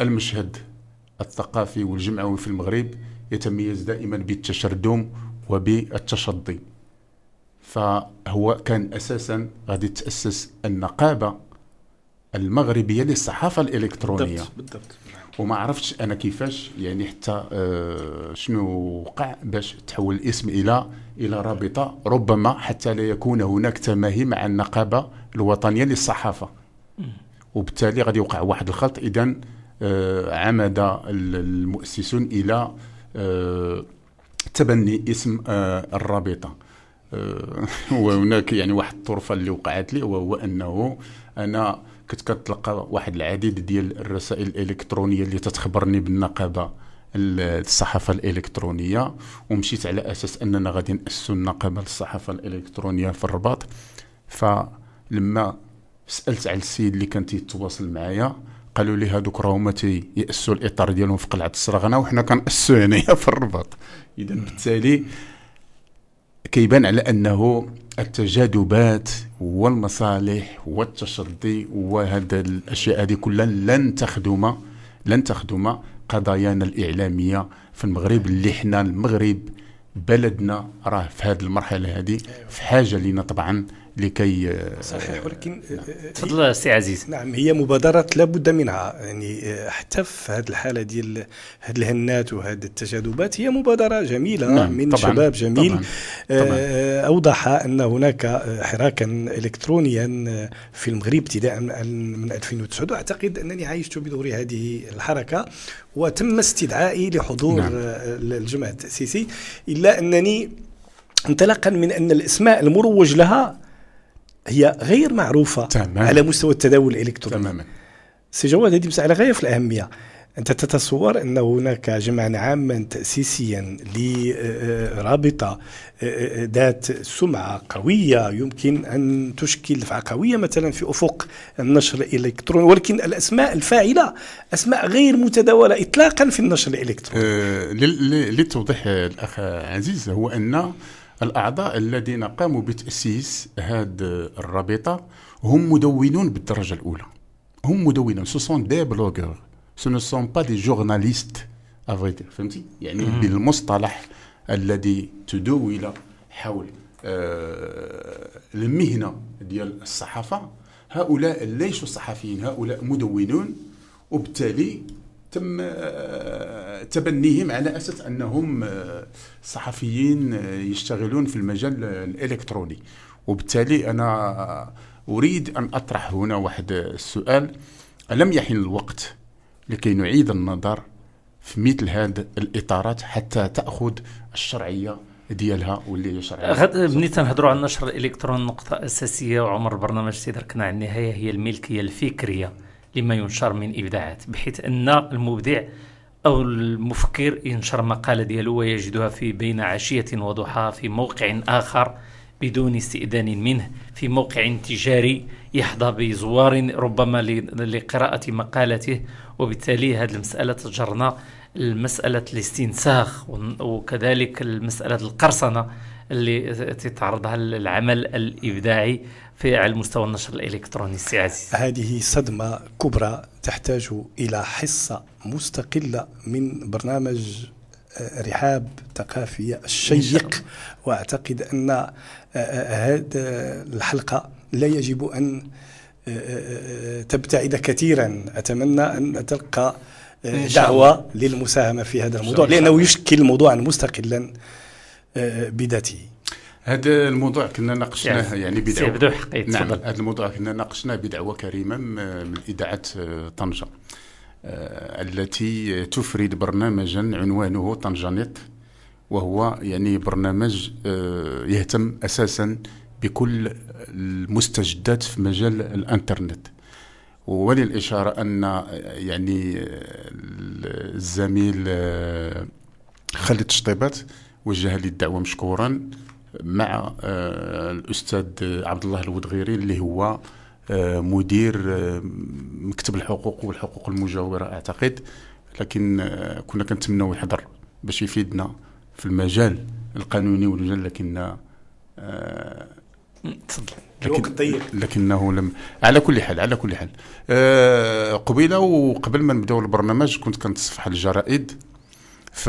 المشهد الثقافي والجمعوي في المغرب يتميز دائما بالتشردم وبالتشظي فهو كان أساسا غادي تاسس النقابة المغربية للصحافة الإلكترونية. بالضبط بالضبط. وما عرفتش أنا كيفاش يعني حتى آه شنو وقع باش تحول الاسم إلى إلى رابطة. ربما حتى لا يكون هناك تماهي مع النقابة الوطنية للصحافة. وبالتالي غادي يوقع واحد الخلط. اذا آه عمد ال- المؤسسون إلى آه تبني اسم آه الرابطة. آه، وهناك يعني واحد الطرفة اللي وقعت لي وهو أنه أنا كنت كتلقى واحد العديد ديال الرسائل الإلكترونية اللي تتخبرني بالنقابة ال- الصحافة الإلكترونية. ومشيت على أساس أننا غادي ناسسوا النقابة للصحافة الإلكترونية في الرباط. فلما سألت على السيد اللي كان تيتواصل معايا قالوا لي هذوك راهما تيأسوا الإطار ديالهم في قلعة السرغنه وحنا كنأسوا هنايا في الرباط. إذا بالتالي كيبان على أنه التجاذبات والمصالح والتشظي وهذا الأشياء هذه كلها لن تخدم لن تخدم قضايانا الإعلامية في المغرب اللي حنا المغرب بلدنا راه في هذه المرحلة هذه في حاجة لنا طبعا. لكي آه، صحيح ولكن آه، آه، تفضل سي عزيز. نعم هي مبادرات لابد منها. يعني حتى في هذه الحالة ديال هاد الهنات وهاد التجاذبات هي مبادرة جميلة نعم، من طبعاً، شباب جميل. طبعاً، آه، أوضح أن هناك حراكا الكترونيا آه، في المغرب ابتداء من من 2009 واعتقد أنني عايشت بدور هذه الحركة وتم استدعائي لحضور نعم. آه، الجمع التأسيسي إلا أنني انطلاقا من أن الإسماء المروج لها هي غير معروفة تمام. على مستوى التداول الإلكتروني. تماما. سي جواد هذه مسألة غاية في الأهمية. أنت تتصور أن هناك جمعا عاما تأسيسيا لرابطة آه، ذات سمعة قوية يمكن أن تشكل دفعة قوية مثلا في أفق النشر الإلكتروني ولكن الأسماء الفاعلة أسماء غير متداولة إطلاقا في النشر الإلكتروني. لل- ل- للتوضيح الأخ عزيز هو أن الأعضاء الذين قاموا بتأسيس هذه الرابطة هم مدونون بالدرجة الأولى. هم مدونون. ce sont des blogueurs ce ne sont pas des journalistes فهمتي؟ يعني بالمصطلح الذي تداول حول آه، المهنة ديال الصحافة. هؤلاء ليسوا صحفيين. هؤلاء مدونون. وبالتالي تم آه، تبنيهم على أساس أنهم آه، صحفيين آه، يشتغلون في المجال الإلكتروني. وبالتالي أنا أريد أن أطرح هنا واحد السؤال. ألم يحن الوقت لكي نعيد النظر في مثل هذه الإطارات حتى تأخذ الشرعية ديالها واللي هي شرعية؟ ملي تنهضروا على النشر الإلكتروني نقطة أساسية وعمر البرنامج تيدركنا على النهاية هي الملكية الفكرية. لما ينشر من إبداعات بحيث أن المبدع أو المفكر ينشر مقالة ديالو ويجدها في بين عشية وضحاها في موقع آخر بدون استئذان منه في موقع تجاري يحظى بزوار ربما لقراءة مقالته. وبالتالي هذه المسألة تجرنا المسألة الاستنساخ وكذلك المسألة القرصنة اللي تتعرضها العمل الإبداعي في على المستوى النشر الإلكتروني. سي عزيز. هذه صدمة كبرى تحتاج إلى حصة مستقلة من برنامج آه، رحاب ثقافية الشيق. وأعتقد أن آه، آه، هذه الحلقة لا يجب آه، تبتعد كثيرا. أتمنى أن تلقى دعوة للمساهمة في هذا الموضوع. لأنه يشكل موضوعا مستقلا. بذاته. هذا الموضوع كنا ناقشناه يعني سي بدعوة نعم. هذا الموضوع كنا ناقشناه بدعوة كريمة من إذاعة آه، طنجة. آه، التي تفرد برنامجا عنوانه طنجانيت وهو يعني برنامج آه، يهتم أساسا بكل المستجدات في مجال الإنترنت. وللإشارة أن يعني الزميل خالد شطيبات وجه لي الدعوة مشكورا مع آه، الأستاذ عبد الله الودغيري اللي هو آه، مدير آه، مكتب الحقوق والحقوق المجاورة أعتقد. لكن كنا كنتمناو يحضر باش يفيدنا في المجال القانوني والمجال لكن تفضل. الوقت ضيق. لكنه لم على كل حال على كل حال. قبيلة وقبل ما نبداو البرنامج كنت كنتصفح الجرائد ف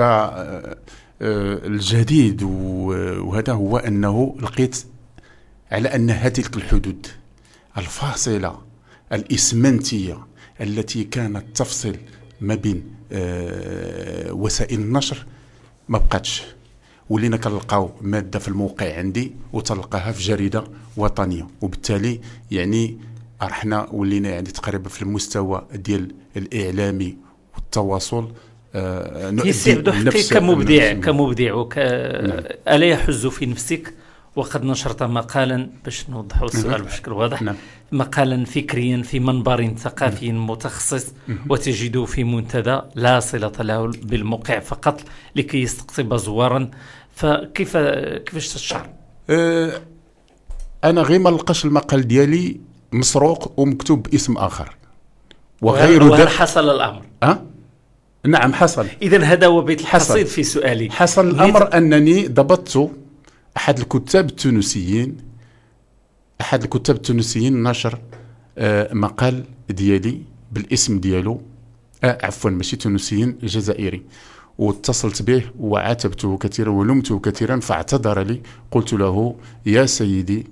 الجديد و- وهذا هو أنه لقيت على أن هذه الحدود الفاصلة الإسمنتية التي كانت تفصل ما بين آه، وسائل النشر ما بقاتش. ولينا كنلقاو مادة في الموقع عندي وتلقاها في جريدة وطنية. وبالتالي يعني رحنا ولينا يعني تقريبا في المستوى ديال الإعلامي والتواصل آه حقيقي نفس- كمبدع كمبدع وك ألا يحز في نفسك وقد نشرت مقالا باش نوضحوا السؤال نعم. بشكل واضح نعم. مقالا فكريا في منبر ثقافي متخصص وتجده في منتدى لا صلة له بالموقع فقط لكي يستقطب زوارا فكيف كيفاش تشعر؟ آه أنا غير ما لقاش المقال ديالي مسروق ومكتوب باسم آخر وغير وهل حصل الأمر؟ أه؟ نعم حصل. اذا هذا هو بيت. الحصيد في سؤالي. حصل الأمر أنني ضبطت أحد الكتاب التونسيين أحد الكتاب التونسيين نشر آه مقال ديالي بالاسم ديالو. آه عفوا ماشي تونسيين جزائري. واتصلت به وعاتبته كثيرا ولمته كثيرا فاعتذر لي. قلت له يا سيدي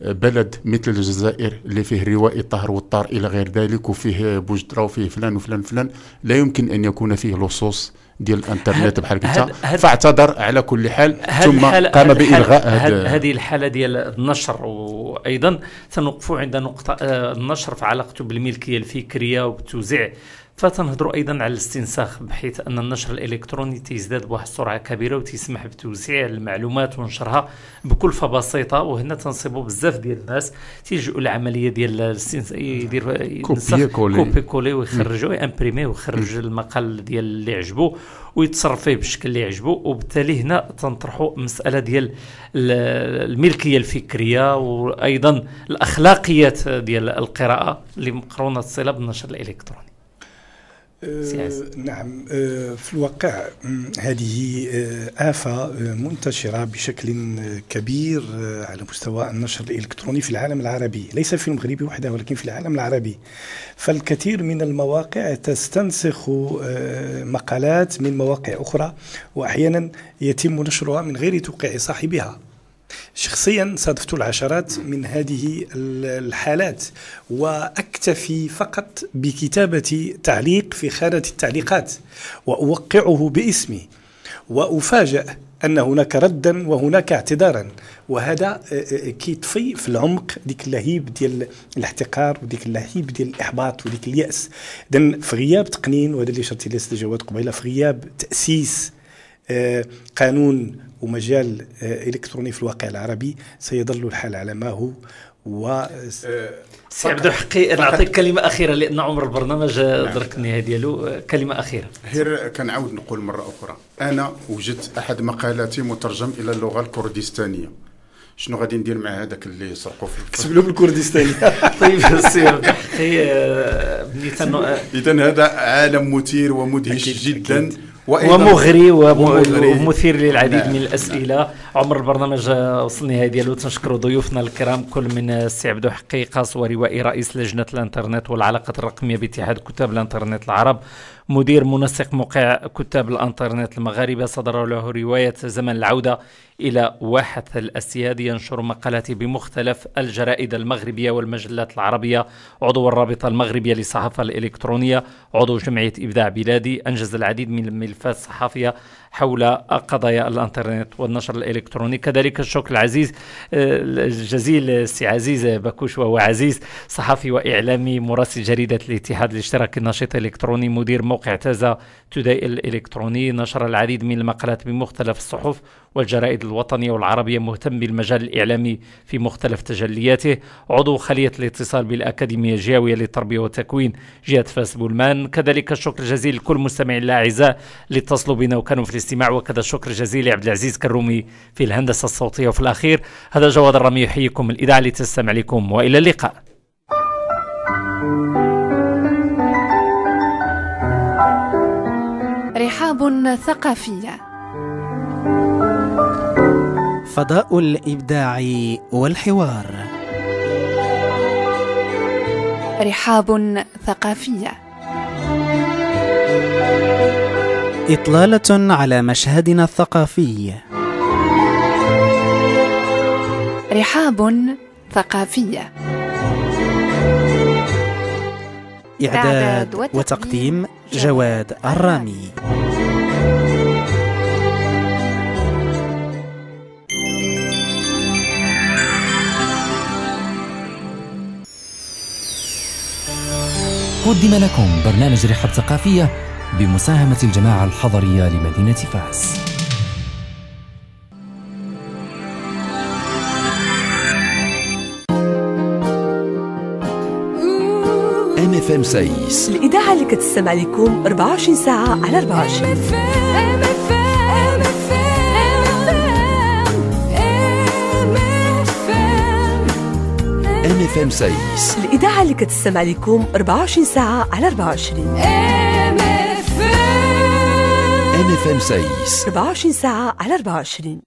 بلد مثل الجزائر اللي فيه روائي الطهر والطار إلى غير ذلك وفيه بوجدرا وفيه فلان وفلان فلان لا يمكن أن يكون فيه لصوص ديال الإنترنت بحال قلت. هاد- فاعتذر على كل حال ثم قام بإلغاء هذه- الحالة ديال النشر. وأيضا سنوقفوا عند نقطة آه، النشر في علاقته بالملكية الفكرية وبتوزيع فتنهضروا أيضا على الاستنساخ بحيث أن النشر الإلكتروني تيزداد بواحد السرعة كبيرة وتسمح بتوزيع المعلومات ونشرها بكلفه بسيطه وهنا تنصبوا بزاف ديال الناس تيلجؤوا العملية ديال الاستنس- يدير ينسخ coller. copier coller ويخرجوا imprimer ويخرج المقال ديال اللي عجبو ويتصرف فيه بالشكل اللي عجبو وبالتالي هنا تنطرحوا مسألة ديال ال- الملكية الفكرية وأيضا الأخلاقيات ديال القراءة اللي مقرونة الصلة بالنشر الإلكتروني. آه،. نعم. آه، في الواقع مم، هذه آه، آفة آه، منتشرة بشكل آه، كبير آه، على مستوى النشر الإلكتروني في العالم العربي. ليس في المغرب وحده ولكن في العالم العربي. فالكثير من المواقع تستنسخ آه، مقالات من مواقع أخرى وأحيانا يتم نشرها من غير توقيع صاحبها. شخصيا صادفت العشرات من هذه ال- الحالات وأكتفي فقط بكتابة تعليق في خانة التعليقات وأوقعه باسمي وأفاجأ أن هناك ردا وهناك اعتذارا وهذا آه، آه، كيطفي في العمق ديك اللهيب ديال الاحتقار وديك اللهيب ديال الإحباط وديك اليأس. اذا في غياب تقنين وهذا اللي شرتي لي أستاذ جواد قبيلة في غياب تأسيس آه، قانون ومجال آه، إلكتروني في الواقع العربي سيظل الحال على ما هو. و سي عبد الحقي نعطيك كلمة أخيرة لأن عمر البرنامج درك النهايه ديالو كلمة أخيرة. غير كنعاود نقول مرة أخرى. أنا وجدت أحد مقالاتي مترجم إلى اللغة الكردستانية. شنو غادي ندير مع هذاك اللي سرقوا في كتب له بالكردستاني. طيب سي عبده حقي آه، إذا هذا عالم مثير ومدهش أكيد، جدا. أكيد. ومغري وم- ومغري. ومثير للعديد نعم. من الأسئلة عمر البرنامج وصل النهايه ديالو تنشكروا ضيوفنا الكرام كل من السي عبده حقي قاص وروائي رئيس لجنة الإنترنت والعلاقات الرقمية باتحاد كتاب الإنترنت العرب مدير منسق موقع كتاب الانترنت المغاربة صدر له رواية زمن العودة إلى واحة الأسياد ينشر مقالاته بمختلف الجرائد المغربية والمجلات العربية. عضو الرابطة المغربية للصحافة الإلكترونية عضو جمعية إبداع بلادي أنجز العديد من الملفات الصحفيه حول قضايا الانترنت والنشر الإلكتروني. كذلك الشكر العزيز آه، الجزيل السي عزيز باكوش وهو عزيز صحفي وإعلامي مراسل جريدة الاتحاد الاشتراكي النشيط الإلكتروني مدير موقع تازا توداي الإلكتروني. نشر العديد من المقالات بمختلف الصحف والجرائد الوطنية والعربية مهتم بالمجال الإعلامي في مختلف تجلياته. عضو خلية الاتصال بالأكاديمية الجهويه للتربية والتكوين جهه فاس بولمان. كذلك الشكر الجزيل لكل مستمعي الأعزاء اللي اتصلوا بنا وكانوا في الاستماع وكذا الشكر الجزيل لعبد العزيز كرومي في الهندسة الصوتية وفي الأخير. هذا جواد الرمي يحييكم من الإذاعة لتستمع لكم وإلى اللقاء. رحاب ثقافية. فضاء الإبداع والحوار. رحاب ثقافية. إطلالة على مشهدنا الثقافي. رحاب ثقافية. إعداد وتقديم جواد الرامي. قدم لكم برنامج رحاب ثقافية بمساهمة الجماعة الحضرية لمدينة فاس. MFM Saiss الإذاعة اللي كتستمع لكم 24 ساعة على 24 FM Saiss الإذاعة اللي كتستمع لكم 24 ساعة على 24 M FM Saiss 24 ساعة على 24